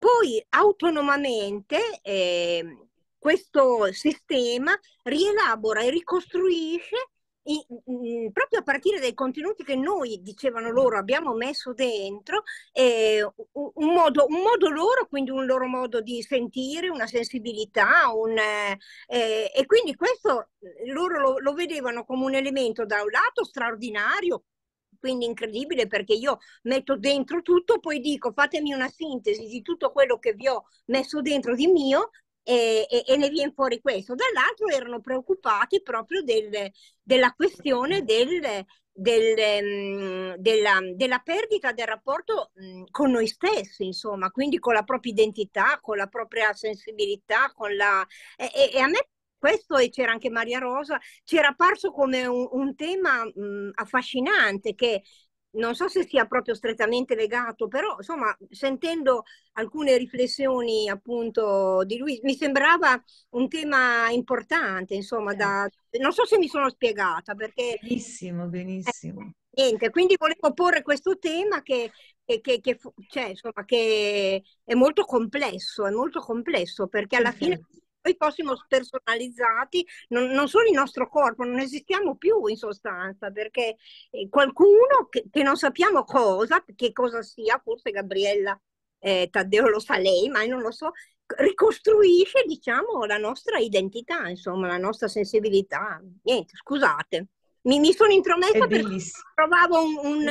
poi autonomamente eh, questo sistema rielabora e ricostruisce in, in, proprio a partire dai contenuti che noi, dicevano loro, abbiamo messo dentro, eh, un, modo, un, modo, loro, quindi un loro modo di sentire, una sensibilità, un, eh, e quindi questo loro lo, lo vedevano come un elemento da un lato straordinario, quindi incredibile perché io metto dentro tutto, poi dico fatemi una sintesi di tutto quello che vi ho messo dentro di mio e, e, e ne viene fuori questo. Dall'altro erano preoccupati proprio del, della questione del, del, mm, della, della, perdita del rapporto mm, con noi stessi, insomma, quindi con la propria identità, con la propria sensibilità, con la... E, e a me questo e c'era anche Maria Rosa, ci era apparso come un, un tema mh, mm, affascinante che non so se sia proprio strettamente legato, però insomma, sentendo alcune riflessioni appunto di lui, mi sembrava un tema importante, insomma, da, non so se mi sono spiegata perché... Benissimo, benissimo. Eh, niente, quindi volevo porre questo tema che, che, che, che, cioè, insomma, che è molto complesso, è molto complesso perché alla fine noi fossimo spersonalizzati, non, non, solo il nostro corpo, non esistiamo più in sostanza, perché eh, qualcuno che, che, non sappiamo cosa, che cosa sia, forse Gabriella eh, Taddeo lo sa lei, ma io non lo so, ricostruisce, diciamo, la nostra identità, insomma, la nostra sensibilità. Niente, scusate. Mi, mi sono intromessa perché trovavo un, un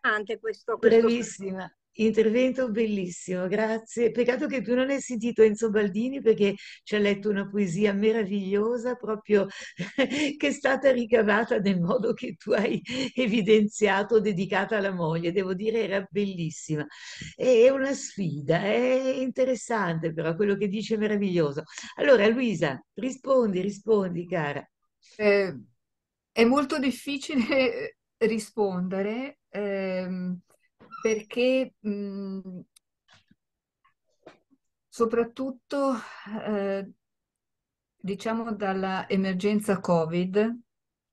importante questo, questo. Bravissima. Intervento bellissimo, grazie. Peccato che tu non hai sentito Enzo Baldini perché ci ha letto una poesia meravigliosa proprio che è stata ricavata nel modo che tu hai evidenziato, dedicata alla moglie. Devo dire era bellissima. È una sfida, è interessante però quello che dice è meraviglioso. Allora Luisa, rispondi, rispondi cara. Eh, è molto difficile rispondere. Ehm perché mh, mhmm, soprattutto eh, diciamo dalla emergenza Covid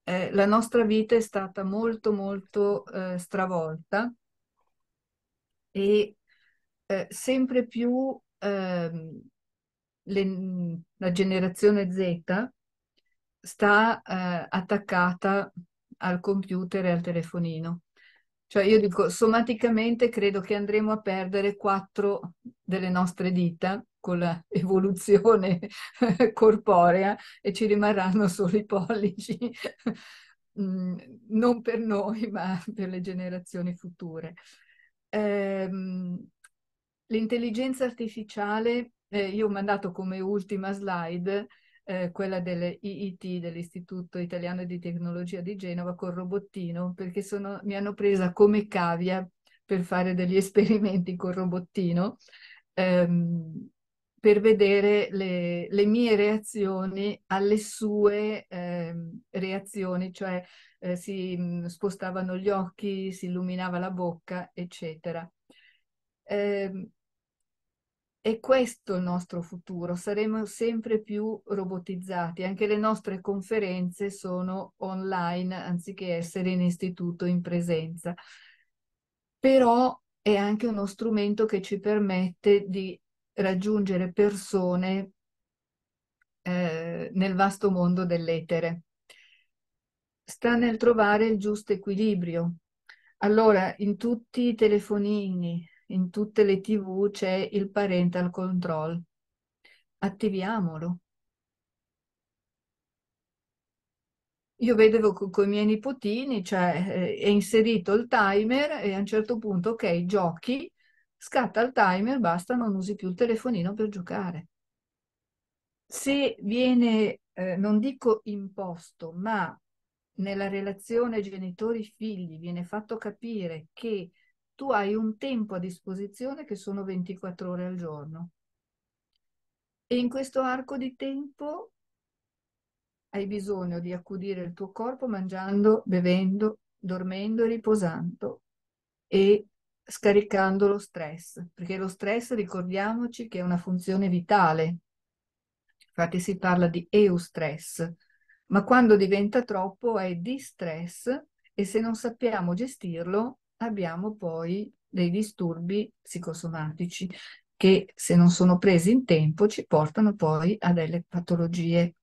eh, la nostra vita è stata molto molto eh, stravolta e eh, sempre più ehm, le, la generazione Z sta eh, attaccata al computer e al telefonino. Cioè io dico, somaticamente credo che andremo a perdere quattro delle nostre dita con l'evoluzione corporea e ci rimarranno solo i pollici, mm, non per noi ma per le generazioni future. Ehm, l'intelligenza artificiale, eh, io ho mandato come ultima slide eh, quella dell'IIT, dell'Istituto Italiano di Tecnologia di Genova, col robottino, perché sono, mi hanno presa come cavia per fare degli esperimenti col robottino, ehm, per vedere le, le, mie reazioni alle sue eh, reazioni, cioè eh, si mh, mm, spostavano gli occhi, si illuminava la bocca, eccetera. Eh, è questo il nostro futuro, saremo sempre più robotizzati, anche le nostre conferenze sono online anziché essere in istituto in presenza. Però è anche uno strumento che ci permette di raggiungere persone eh, nel vasto mondo dell'etere. Sta nel trovare il giusto equilibrio. Allora, in tutti i telefonini, in tutte le tv c'è il parental control. Attiviamolo. Io vedevo con i miei nipotini, cioè eh, è inserito il timer e a un certo punto, ok, giochi, scatta il timer, basta, non usi più il telefonino per giocare. Se viene, eh, non dico imposto, ma nella relazione genitori-figli viene fatto capire che tu hai un tempo a disposizione che sono 24 ore al giorno. E in questo arco di tempo hai bisogno di accudire il tuo corpo mangiando, bevendo, dormendo e riposando e scaricando lo stress, perché lo stress ricordiamoci che è una funzione vitale. Infatti si parla di eustress, ma quando diventa troppo è distress e se non sappiamo gestirlo abbiamo poi dei disturbi psicosomatici che se non sono presi in tempo ci portano poi a delle patologie.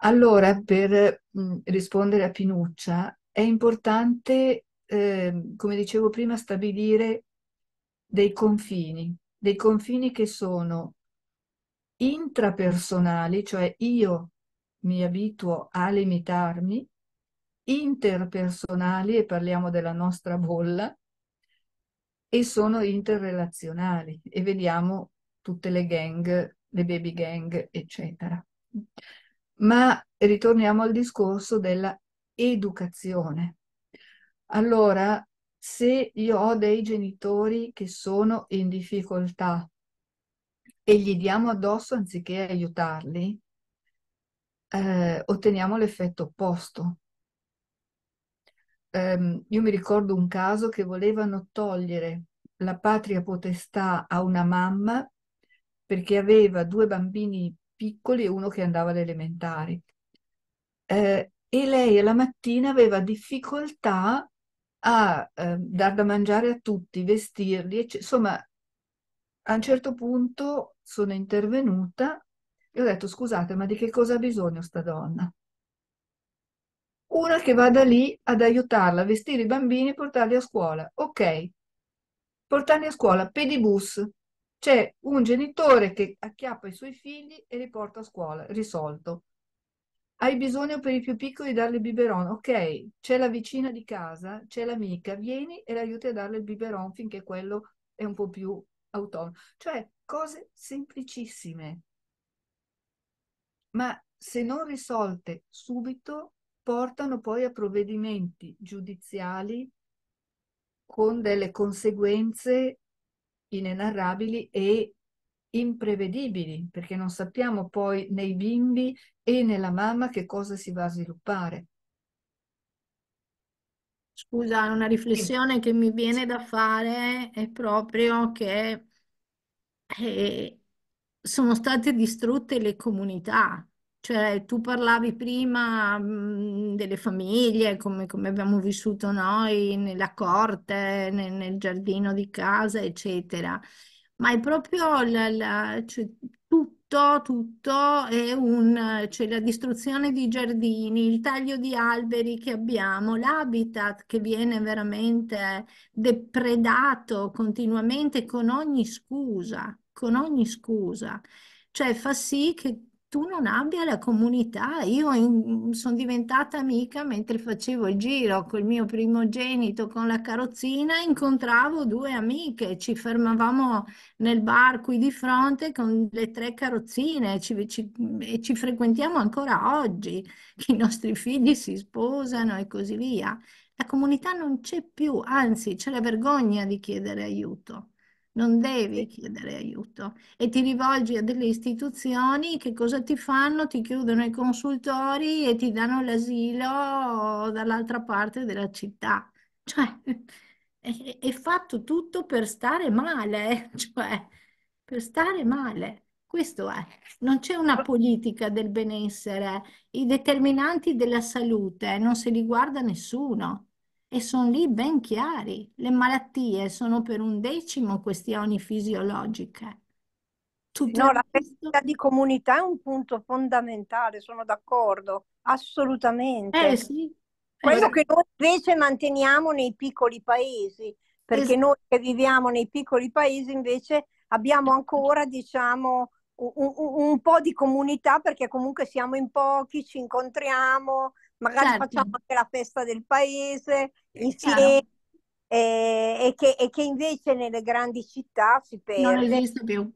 Allora, per mh, rispondere a Pinuccia, è importante, eh, come dicevo prima, stabilire dei confini, dei confini che sono intrapersonali, cioè io mi abituo a limitarmi, interpersonali, e parliamo della nostra bolla, e sono interrelazionali, e vediamo tutte le gang, le baby gang, eccetera. Ma ritorniamo al discorso della educazione. Allora, se io ho dei genitori che sono in difficoltà e gli diamo addosso anziché aiutarli, eh, otteniamo l'effetto opposto ehm, io mi ricordo un caso che volevano togliere la patria potestà a una mamma perché aveva due bambini piccoli e uno che andava alle elementari. Eh, e lei alla mattina aveva difficoltà a eh, dar da mangiare a tutti, vestirli, insomma, a un certo punto sono intervenuta e ho detto, scusate, ma di che cosa ha bisogno sta donna? Una che vada lì ad aiutarla a vestire i bambini e portarli a scuola. Ok, portarli a scuola, pedibus. C'è un genitore che acchiappa i suoi figli e li porta a scuola, risolto. Hai bisogno per i più piccoli di darle il biberon? Ok, c'è la vicina di casa, c'è l'amica, vieni e l'aiuti a darle il biberon finché quello è un po' più autonomo. Cioè, cose semplicissime. Ma se non risolte subito, portano poi a provvedimenti giudiziali con delle conseguenze inenarrabili e imprevedibili, perché non sappiamo poi nei bimbi e nella mamma che cosa si va a sviluppare. Scusa, una riflessione sì. che mi viene da fare è proprio che eh, sono state distrutte le comunità, cioè, tu parlavi prima mh, delle famiglie, come, come abbiamo vissuto noi nella corte, nel, nel giardino di casa, eccetera. Ma è proprio la, la- cioè, tutto, tutto è un, cioè la distruzione di giardini, il taglio di alberi che abbiamo, l'habitat che viene veramente depredato continuamente con ogni scusa, con ogni scusa. Cioè fa sì che tu non abbia la comunità. Io sono diventata amica mentre facevo il giro col mio primogenito con la carrozzina, incontravo due amiche, ci fermavamo nel bar qui di fronte con le tre carrozzine ci, ci, e ci frequentiamo ancora oggi, che i nostri figli si sposano e così via. La comunità non c'è più, anzi c'è la vergogna di chiedere aiuto. Non devi chiedere aiuto e ti rivolgi a delle istituzioni che cosa ti fanno? Ti chiudono i consultori e ti danno l'asilo dall'altra parte della città. Cioè, è, è fatto tutto per stare male, cioè, per stare male. Questo è, non c'è una politica del benessere, i determinanti della salute non se li guarda nessuno e sono lì ben chiari. Le malattie sono per un decimo questioni fisiologiche. Tutto no, la festa di comunità è un punto fondamentale, sono d'accordo, assolutamente. Eh sì. Quello eh. che noi invece manteniamo nei piccoli paesi, perché es- noi che viviamo nei piccoli paesi invece abbiamo ancora, diciamo, un, un, un, po' di comunità perché comunque siamo in pochi, ci incontriamo, magari certo. facciamo anche la festa del paese insieme e, e, che, e, che, invece nelle grandi città si perde. Non esiste più.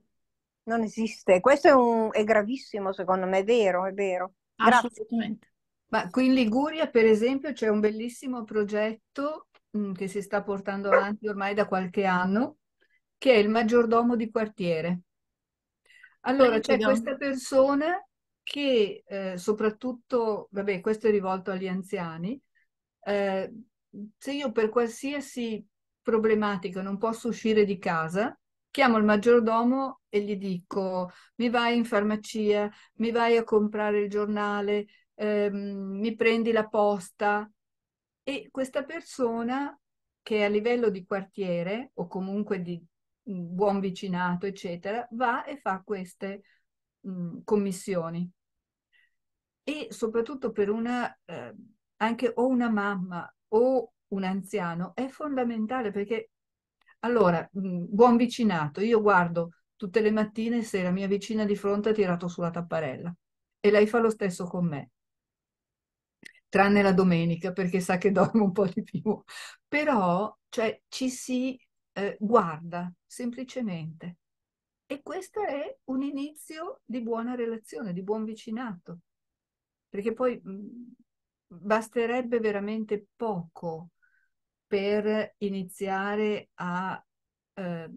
Non esiste. Questo è, un, è gravissimo secondo me, è vero, è vero. Assolutamente. Ma qui in Liguria, per esempio, c'è un bellissimo progetto mh, mm, che si sta portando avanti ormai da qualche anno, che è il maggiordomo di quartiere. Allora, c'è questa persona che eh, soprattutto, vabbè, questo è rivolto agli anziani, eh, se io per qualsiasi problematica non posso uscire di casa, chiamo il maggiordomo e gli dico mi vai in farmacia, mi vai a comprare il giornale, ehm, mi prendi la posta. E questa persona che a livello di quartiere o comunque di mm, buon vicinato, eccetera, va e fa queste mm, commissioni e soprattutto per una, eh, anche o una mamma o un anziano è fondamentale perché allora, mh, buon vicinato, io guardo tutte le mattine se la mia vicina di fronte ha tirato sulla tapparella e lei fa lo stesso con me. Tranne la domenica perché sa che dormo un po' di più, però cioè, ci si eh, guarda semplicemente. E questo è un inizio di buona relazione, di buon vicinato perché poi mh, basterebbe veramente poco per iniziare a eh,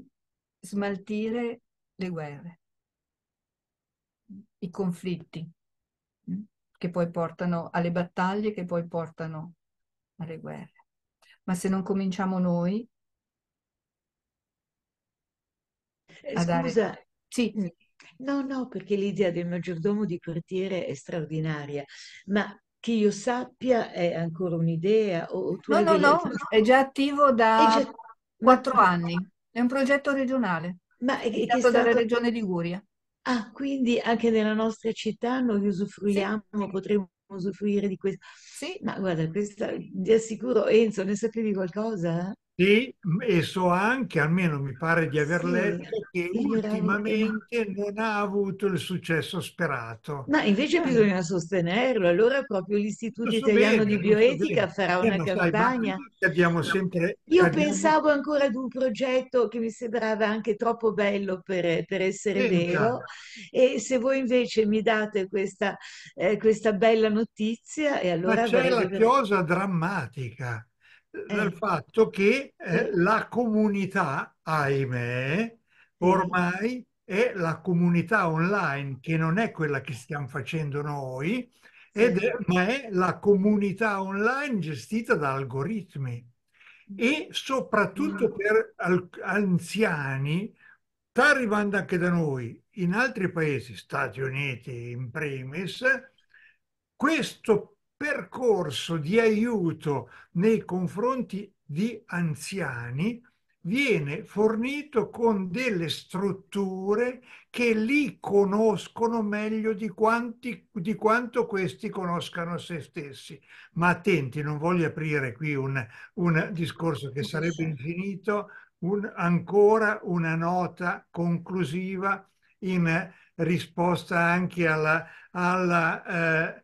smaltire le guerre, i conflitti che poi portano alle battaglie, che poi portano alle guerre. Ma se non cominciamo noi a Scusa, dare... Sì. No, no, perché l'idea del maggiordomo di quartiere è straordinaria, ma che io sappia è ancora un'idea o tu No, no, no, è già attivo da quattro anni. È un progetto regionale, ma è, è stato dalla regione Liguria. Ah, quindi anche nella nostra città noi usufruiamo, sì. potremmo usufruire di questo. Sì. Ma guarda, questa, di assicuro, Enzo, ne sapevi qualcosa? Sì, e so anche, almeno mi pare di aver sì, letto, che ultimamente non ha avuto il successo sperato. Ma invece eh. bisogna sostenerlo, allora proprio l'Istituto so Italiano bene, di Bioetica farà una eh, campagna. Sai, sempre, Io abbiamo... pensavo ancora ad un progetto che mi sembrava anche troppo bello per, per essere Senta. vero e se voi invece mi date questa, eh, questa bella notizia e allora... Ma c'è la chiosa drammatica dal eh. fatto che eh, la comunità, ahimè, ormai è la comunità online, che non è quella che stiamo facendo noi, è, ma è la comunità online gestita da algoritmi. E soprattutto mm. per anziani, sta arrivando anche da noi, in altri paesi, Stati Uniti in primis, questo percorso di aiuto nei confronti di anziani viene fornito con delle strutture che li conoscono meglio di, quanti, di quanto questi conoscano se stessi. Ma attenti, non voglio aprire qui un, un discorso che sarebbe infinito, un, ancora una nota conclusiva in risposta anche alla, alla eh,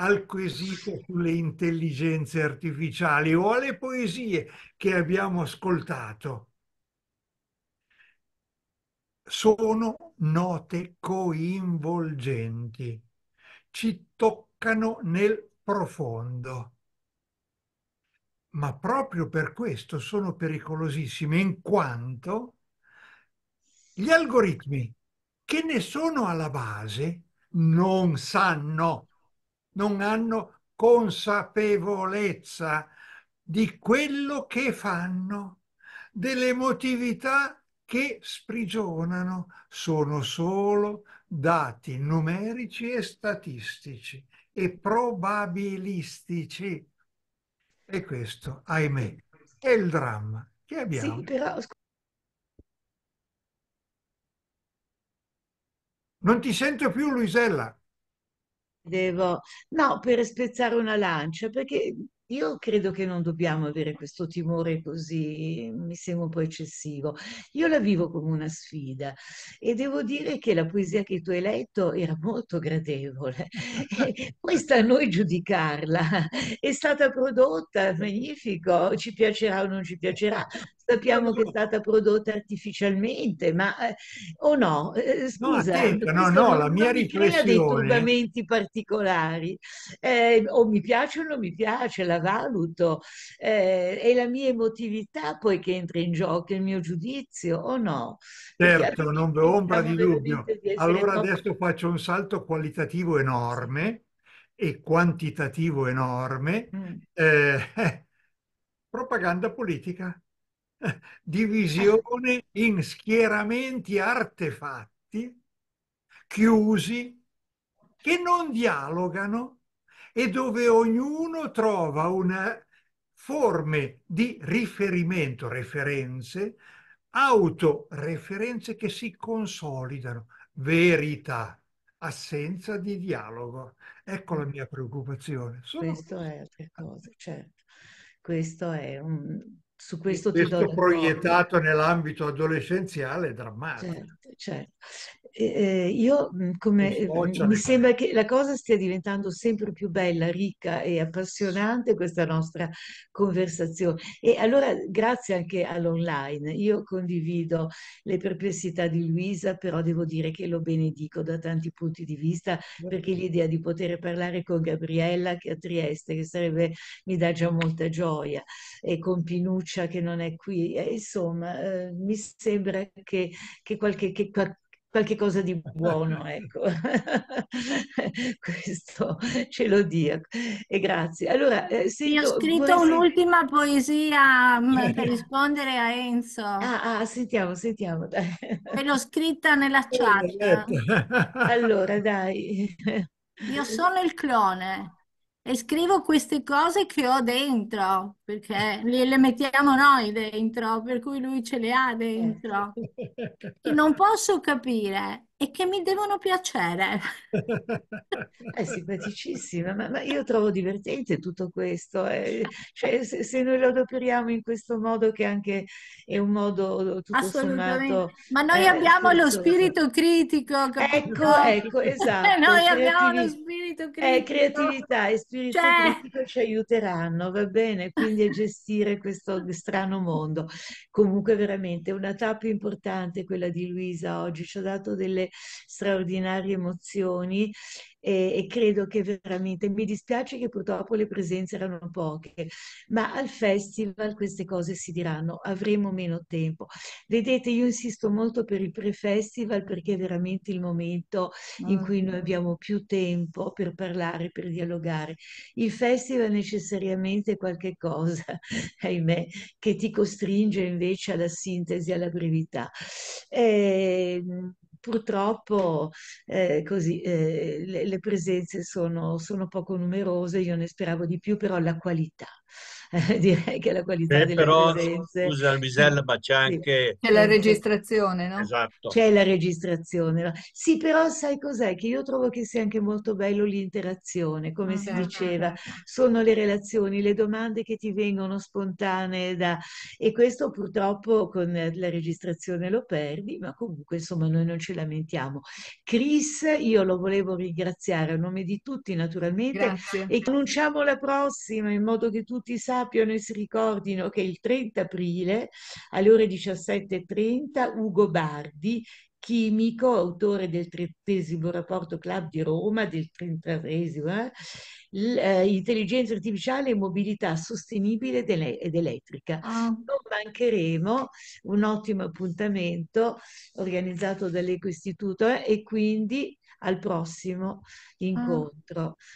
al quesito sulle intelligenze artificiali o alle poesie che abbiamo ascoltato. Sono note coinvolgenti, ci toccano nel profondo, ma proprio per questo sono pericolosissime in quanto Gli algoritmi che ne sono alla base non sanno, non hanno consapevolezza di quello che fanno, delle emotività che sprigionano, sono solo dati numerici e statistici e probabilistici. E questo, ahimè, è il dramma che abbiamo. Sì, però... Non ti sento più, Luisella. Devo... No, per spezzare una lancia, perché io credo che non dobbiamo avere questo timore così, mi sembra un po' eccessivo. Io la vivo come una sfida e devo dire che la poesia che tu hai letto era molto gradevole. Poi sta a noi giudicarla. È stata prodotta, magnifico, ci piacerà o non ci piacerà. Sappiamo che è stata prodotta artificialmente, ma eh, o no? Eh, scusa, no, attenta, no, no, la mia riflessione... dei turbamenti particolari. Eh, o mi piace o non mi piace, la valuto, eh, è la mia emotività poi che entra in gioco, il mio giudizio o no? Certo, non v'è ombra di dubbio. Di allora adesso faccio un salto qualitativo enorme e quantitativo enorme. Mm. Eh, propaganda politica, divisione in schieramenti artefatti chiusi che non dialogano e dove ognuno trova una forme di riferimento, referenze, autoreferenze che si consolidano, verità, assenza di dialogo. Ecco la mia preoccupazione. Sono... Questo è cosa, certo. Questo è un... Su questo, questo proiettato nell'ambito adolescenziale è drammatico. Certo, certo. Eh, io come mi sembra che la cosa stia diventando sempre più bella, ricca e appassionante questa nostra conversazione. E allora grazie anche all'online. Io condivido le perplessità di Luisa, però devo dire che lo benedico da tanti punti di vista, perché l'idea di poter parlare con Gabriella che a Trieste, che sarebbe, mi dà già molta gioia, e con Pinuccia che non è qui, e, insomma, eh, mi sembra che, che qualche che, qualche cosa di buono, ecco. Questo ce lo dico. E grazie. Allora, eh, sento, Io ho scritto un'ultima sent... poesia mm, per rispondere a Enzo. Ah, ah sentiamo, sentiamo. Dai. E l'ho scritta nella chat. allora, dai. Io sono il clone e scrivo queste cose che ho dentro, perché le, le mettiamo noi dentro, per cui lui ce le ha dentro. E non posso capire e che mi devono piacere. È simpaticissima, ma, ma io trovo divertente tutto questo. Eh. Cioè, se, se, noi lo adoperiamo in questo modo, che anche è un modo tutto sommato... Ma noi eh, abbiamo lo spirito critico, capito? Ecco, ecco, esatto. noi abbiamo lo spirito critico. Eh, creatività e spirito cioè... critico ci aiuteranno, va bene? Quindi a gestire questo strano mondo. Comunque veramente una tappa importante quella di Luisa oggi, ci ha dato delle straordinarie emozioni e, e, credo che veramente mi dispiace che purtroppo le presenze erano poche, ma al festival queste cose si diranno, avremo meno tempo. Vedete, io insisto molto per il pre-festival perché è veramente il momento in ah. cui noi abbiamo più tempo per parlare, per dialogare. Il festival necessariamente è qualche cosa, ahimè, che ti costringe invece alla sintesi, alla brevità. Eh, purtroppo eh, così, eh, le, le, presenze sono, sono, poco numerose, io ne speravo di più, però la qualità. direi che la qualità Beh, delle però, presenze... Scusa Almisella, ma c'è anche... C'è la registrazione, no? Esatto. C'è la registrazione. Sì, però sai cos'è? Che io trovo che sia anche molto bello l'interazione, come si diceva. Sono le relazioni, le domande che ti vengono spontanee da... E questo purtroppo con la registrazione lo perdi, ma comunque insomma noi non ci lamentiamo. Chris, io lo volevo ringraziare a nome di tutti naturalmente Grazie. e annunciamo la prossima in modo che tutti sappiano sappiano e si ricordino che il 30 aprile alle ore 17.30 Ugo Bardi chimico, autore del trettesimo rapporto Club di Roma, del trentatresimo, eh? eh, intelligenza artificiale e mobilità sostenibile ed elettrica. Ah. Non mancheremo un ottimo appuntamento organizzato dall'Eco Istituto eh, e quindi al prossimo incontro.